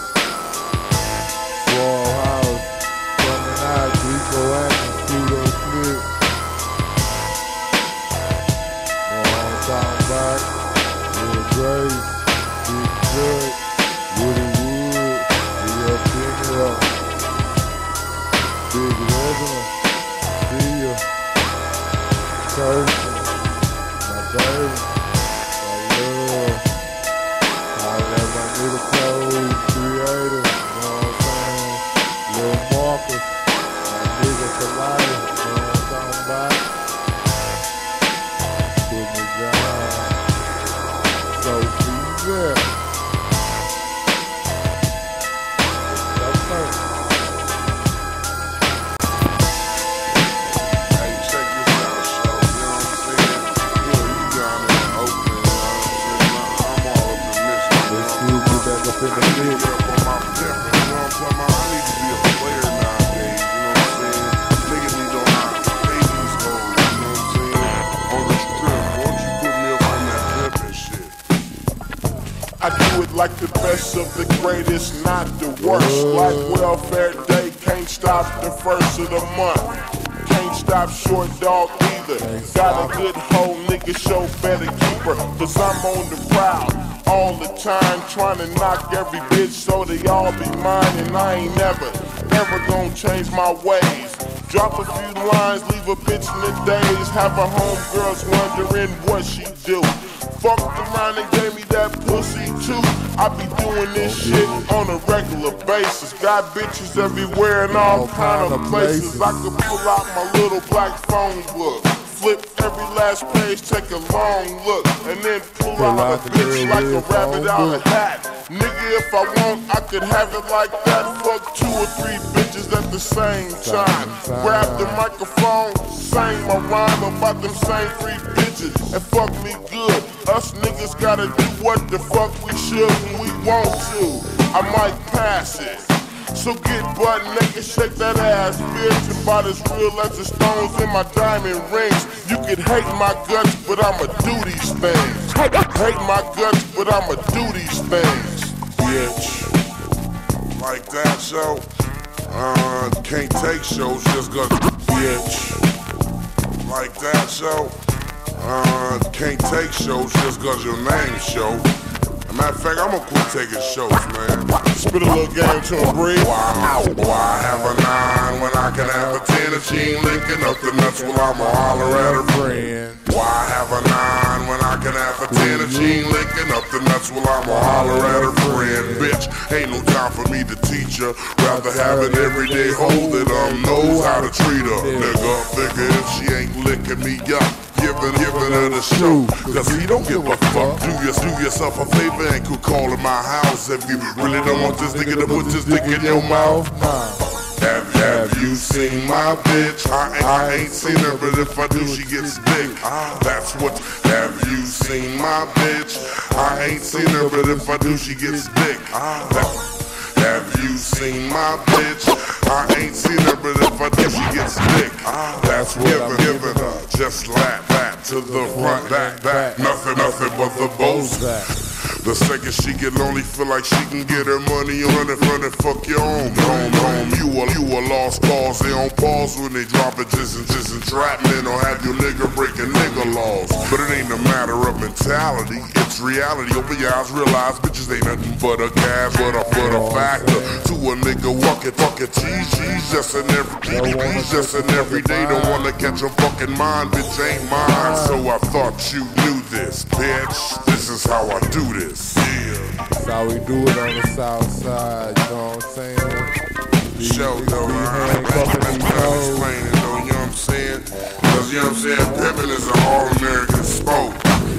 Like welfare day, can't stop the first of the month. Can't stop short dog either. Got a good hoe, nigga, show better keep her. Cause I'm on the prowl all the time, trying to knock every bitch so they all be mine. And I ain't never, ever gonna change my ways. Drop a few lines, leave a bitch in the days. Have her homegirls wondering what she do. Fucked around and gave me that pussy too. I be doing this shit on a regular basis. Got bitches everywhere in all kind of places. I could pull out my little black phone book. Flip every last page, take a long look, and then pull out a bitch like a rabbit out a hat. Nigga, if I want, I could have it like that. Fuck two or three bitches at the same time. time. Grab the microphone, sing my rhyme about them same three bitches, and fuck me good. Us niggas gotta do what the fuck we should when we want to. I might pass it. So get butt naked, shake that ass, bitch. About as real as the stones in my diamond rings. You can hate my guts, but I'ma do these things. Hate my guts, but I'ma do these things. Bitch. Like that show. Uh, can't take shows just cause bitch. Like that show. Uh, can't take shows just cause your name show. Matter of fact, I'm gonna quit taking shows, man. Spit a little game to a breathe. Why, why have a nine when I can have a ten and she ain't licking up the nuts while I'ma holler at her friend? Why have a nine when I can have a ten she ain't licking up the nuts while I'ma holler at her friend? Bitch, ain't no time for me to teach her. Rather have an everyday hoe that um knows how to treat her. Nigga, figure if she ain't licking me up. Giving, giving her the show, cause he don't give a fuck. Do, you, do yourself a favor and could call in my house if you really don't want this nigga to put this dick in your mouth. Have, have you seen my bitch? I, I ain't seen her, but if I do, she gets dick. That's what. Have you seen my bitch? I ain't seen her, but if I do, she gets. That- have you seen my bitch? I ain't seen her, but if I do, she gets dick. That's what I'm giving her. Just like that to the front, back, back. Nothing, nothing but the Bozak. The second she get lonely, feel like she can get her money on running, running, fuck your own, home, home. You a, you a lost cause, they on pause when they drop it, just in, just entrapment or have your nigga breaking nigga laws. But it ain't a matter of mentality, it's reality. Open your eyes, realize bitches ain't nothing but a gas, but a, but a factor. To a nigga, walk it, fuck it, cheese, cheese, just an every, he's just an everyday. Don't wanna catch a fucking mind, bitch ain't mine. So I thought you knew this, bitch. This is how I do this. Yeah. That's how we do it on the south side, you know what I'm saying? These Show niggas though, be right? handcuffing I'm these hoes. though, you know what I'm saying? Cause you know what I'm saying, pimping is an all-American sport.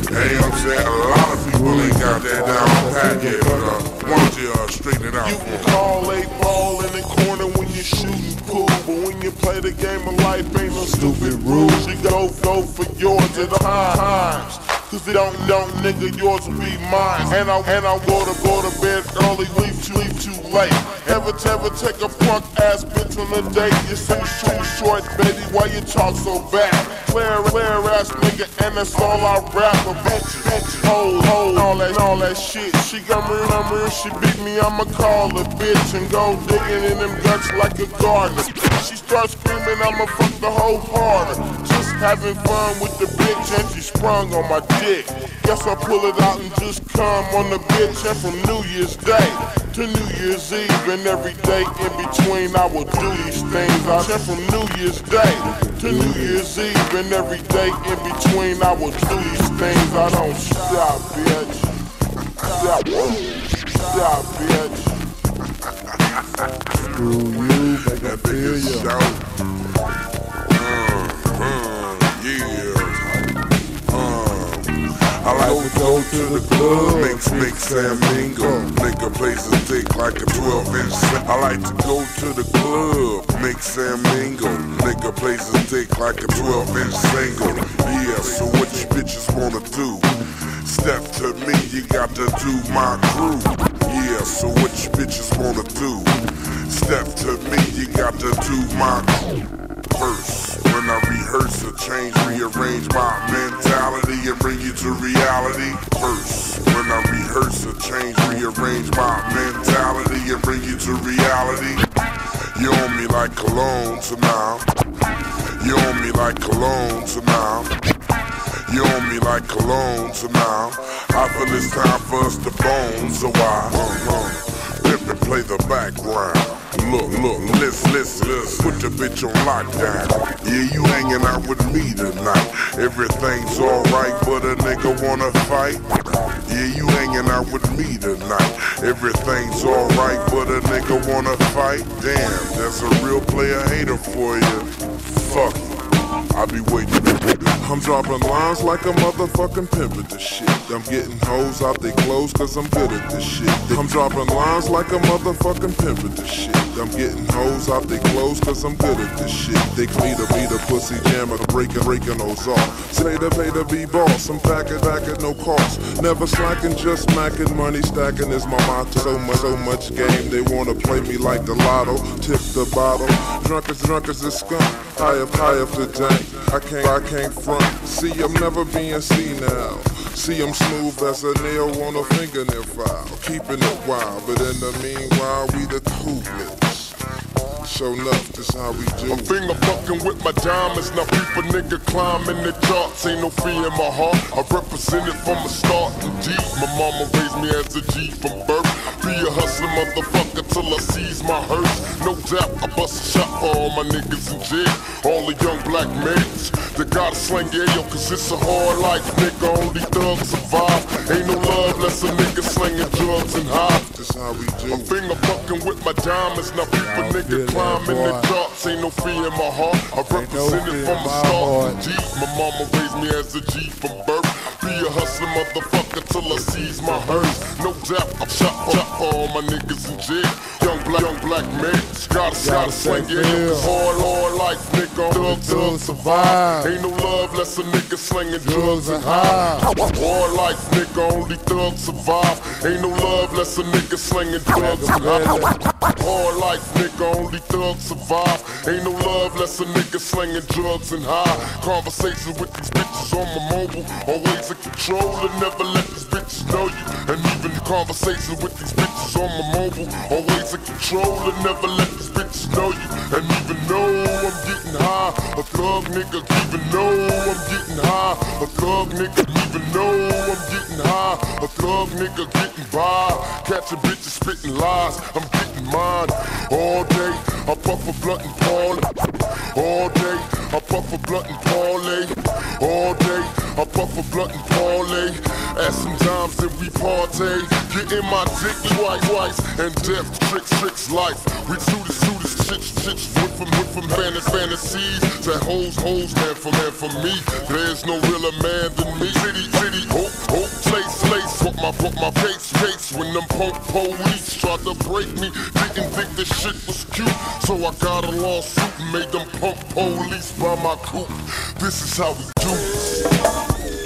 Hey, you know what I'm saying, a lot of people ain't got that down pat yet, but uh, why don't you uh, straighten it out You can call a ball in the corner when you're shooting pool, but when you play the game of life, ain't no stupid rules. You go go for yours at all times. Cause they don't don't nigga yours will be mine. And I and I go to go to bed early, leave too leave too late. Ever ever take a punk ass bitch on a date? You say Too Short, baby. Why you talk so bad? Clear clear ass nigga, and that's all I rap. A bitch, bitch, hoes, hoes, all that all that shit. She got me and she beat me. I'ma call her bitch and go digging in them guts like a gardener. She starts screaming, I'ma fuck the whole harder. Just having fun with the bitch and she sprung on my dick. Guess I pull it out and just come on the bitch. And from New Year's Day to New Year's Eve and every day in between, I will do these things. I and from New Year's Day to New Year's Eve and every day in between, I will do these things. I don't stop, bitch. Stop, stop, bitch. Screw you, make them feel you. I like to go to the club, make make Sam mingle, make a place to take like a 12 inch. I like to go to the club, make Sam mingle, make a place to take like a 12 inch single. Yeah, so what you bitches wanna do? Step to me, you got to do my crew. Yeah, so what you bitches wanna do? Step to me, you got to do my verse. When I rehearse or change, rearrange my mentality and bring you to reality. Verse. When I rehearse or change, rearrange my mentality and bring you to reality. You own me like cologne to now. You own me like cologne to now. You own me like cologne to now. I feel it's time for us to bone, so I uh, uh, play the background. Look, look, listen, listen, listen. Put the bitch on lockdown. Yeah, you hanging out with me tonight. Everything's alright, but a nigga wanna fight. Yeah, you hanging out with me tonight. Everything's alright, but a nigga wanna fight. Damn, that's a real player hater for you. Fuck you. I be waiting. I'm dropping lines like a motherfucking pimp at this shit. I'm getting hoes out they clothes cause I'm good at this shit. I'm dropping lines like a motherfucking pimp at this shit. I'm getting hoes out they clothes cause I'm good at this shit. They me to be the pussy jammer, breaking, breaking those off. Say to pay to be boss, I'm packing back at no cost. Never slacking, just smacking, money stacking is my motto. So much, so much game, they wanna play me like the lotto. Tip the bottle, drunk as drunk as a skunk. High up, high up the dank. I can't, I can't front. See, I'm never being seen now. See, I'm smooth as a nail on a fingernail file. Keeping it wild, but in the meanwhile, we the coolest. Show enough, this how we do. My finger fucking with my diamonds. Now people nigga climbing the charts. Ain't no fear in my heart. I represent it from the start indeed. My mama raised me as a G from birth. Be a hustling motherfucker till I seize my hearse. No doubt I bust a shot for all my niggas in jail. All the young black males that gotta slang yeah, yo, cause it's a hard life, nigga. Only thugs survive. Ain't no love less a nigga slinging drugs and high. This how we do. My finger fucking with my diamonds. Now people nigga climbing the charts. Ain't no fear in my heart. I represent it from the my start. G, my mama raised me as a G from birth. Be a hustling motherfucker till I seize my hearse. No doubt I'm shot for all my niggas in jail. Young black, young black man. Gotta, gotta slang say yeah, feel. cause hard, hard life, nigga. Thugs, thugs survive. Ain't no love less a nigga slinging drugs and high. Hard life, nigga. Only thugs survive. Ain't no love less a nigga slinging drugs and high. Hard life, nigga, only thugs survive. Ain't no love less a nigga slinging drugs and high. Conversations with these bitches on my mobile, always in control and never let these bitches know you. And even Conversations with these bitches on my mobile. Always in control and never let these bitches know you. And even though I'm getting high, a thug nigga, even though I'm getting high, a thug nigga, even though I'm getting high, a thug nigga getting by. Catching bitches spitting lies, I'm getting mine. All day, I puff a blunt and parlay. All day, I puff a blunt and parlay. All day, I puff a blunt and parlay. At some times that we partay. Getting my dick twice, twice. And death tricks, tricks life. We the shooters, chicks, chicks. Went from, went from fantasy, fantasies to hoes, hoes, man, for man, for me. There's no realer man than me. City, city, hope, hope, place, place. Fuck my, fuck my face, face. When them punk police tried to break me, didn't think this shit was cute. So I got a lawsuit and made them punk police buy my coupe. This is how we do this. Y'all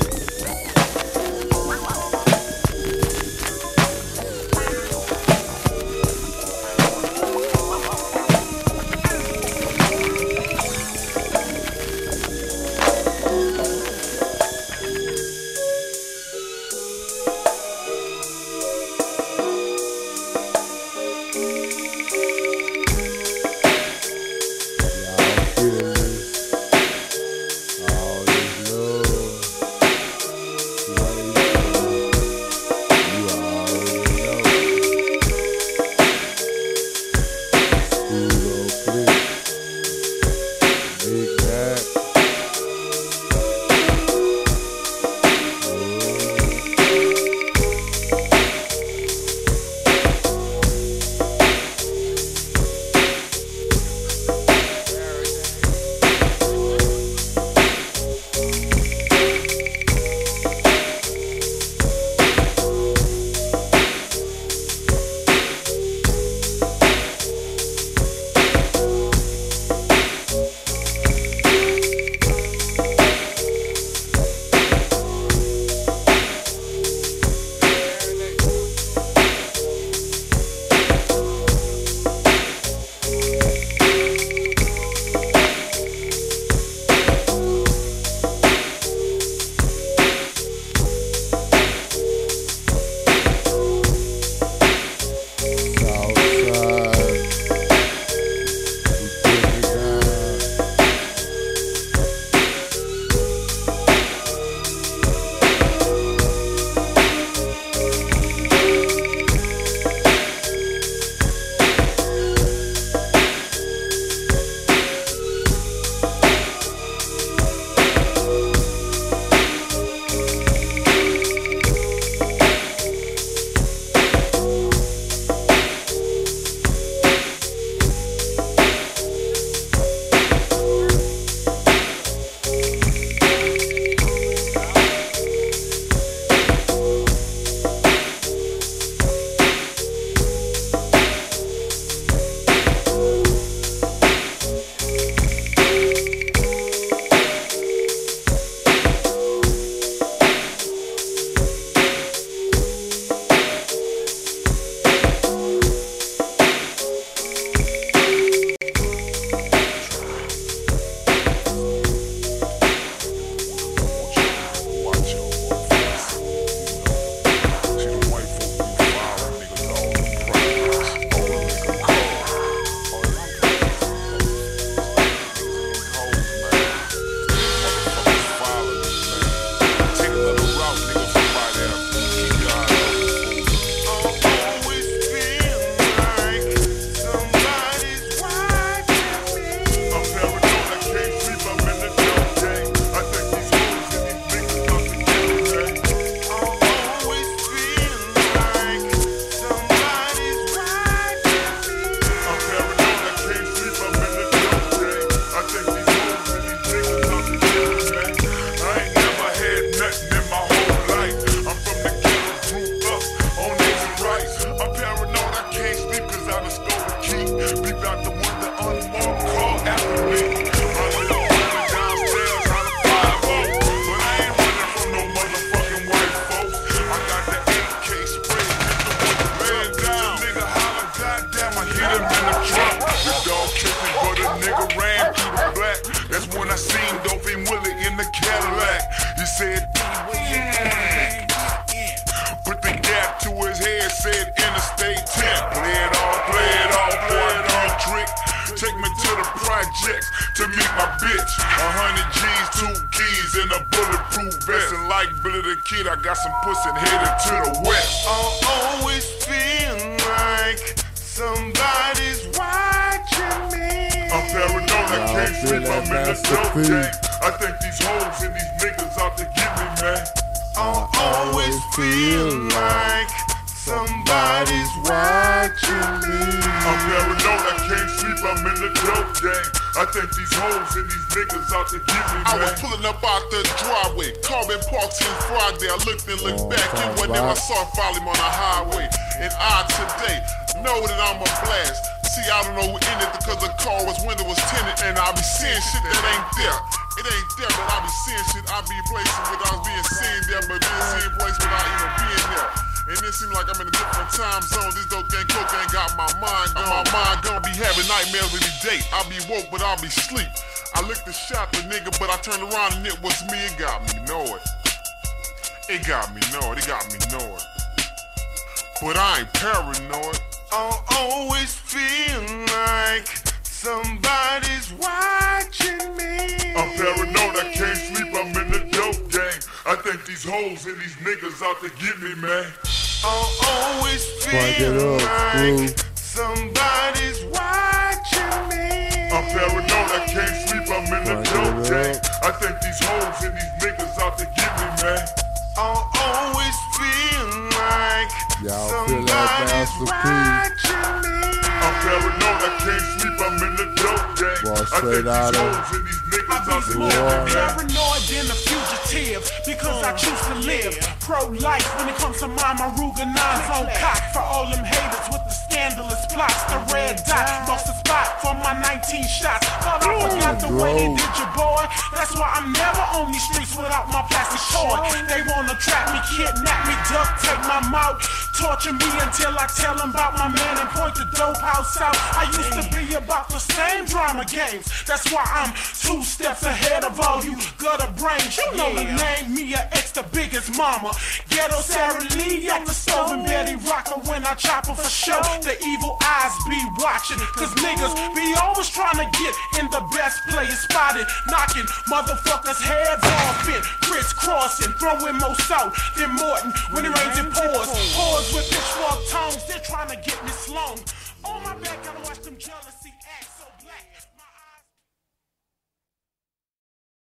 Said, Put the gap to his head said interstate 10. Play it all, play it all, play it all. Trick. Take me to the projects to meet my bitch. A hundred G's, two keys, and a bulletproof vest. And like Billy the Kid, I got some pussy headed to the west. I always feel like somebody's watching me. I'm paranoid, I can't sleep, I'm in the dope game. I think these hoes and these niggas out to get me, man. I always feel like somebody's watching me. I'm paranoid, I can't sleep, I'm in the dope game. I think these hoes and these niggas out to get me, man. I was pulling up out the driveway, Carbon Parks in Friday. I looked and looked Oh, back, and sounds when I saw him on the highway. And I today know that I'm a blast. See, I don't know in it because the car was window was tinted, and I be seeing shit that ain't there. It ain't there, but I be seeing shit. I be places without being seen there, but being seen place without even being there. And it seems like I'm in a different time zone. This dope gang cocaine got my mind gone. My mind gonna be having nightmares every day. I be woke, but I'll be sleep. I looked to shot the nigga, but I turned around and it was me. It got me know it. It got me know it. It got me know it. But I ain't paranoid. I always feel like somebody's watching me. I'm paranoid, I can't sleep, I'm in the dope game. I think these hoes and these niggas out to get me, man. I always Crank it feel up, like Screw. somebody's watching me. I'm paranoid, I can't sleep, I'm in the Crank dope it game. up. I think these hoes and these niggas out to get me, man. I always feel like Y'all feel that Master P? I'm paranoid, I can't sleep, I'm in the dope game. Boy, I straight think out these of- and these niggas I out be to more get me, man. paranoid than a fugitive because I choose to live pro-life when it comes to my Maruga nines on cock for all them haters with the scandalous plots. The red dot lost the spot for my 19 shots. Thought I forgot the way they did your boy. That's why I'm never on these streets without my plastic toy. They wanna trap me, kidnap me, duct tape my mouth, torture me until I tell them about my man and point the dope house out. I used to be about the same drama games. That's why I'm two steps ahead of all you gutter brains. You know the name, me a X the biggest mama. Ghetto Sara Lee at the stove and Betty Crocker when I chop her for show. The evil eyes be watching, cause niggas be always trying to get in the best place spotted. Knocking motherfuckers' heads off and crisscrossing, throwing more salt than Morton when it rains and pours. Pours with pitchfork tongues, they're trying to get me slung. On my back, gotta watch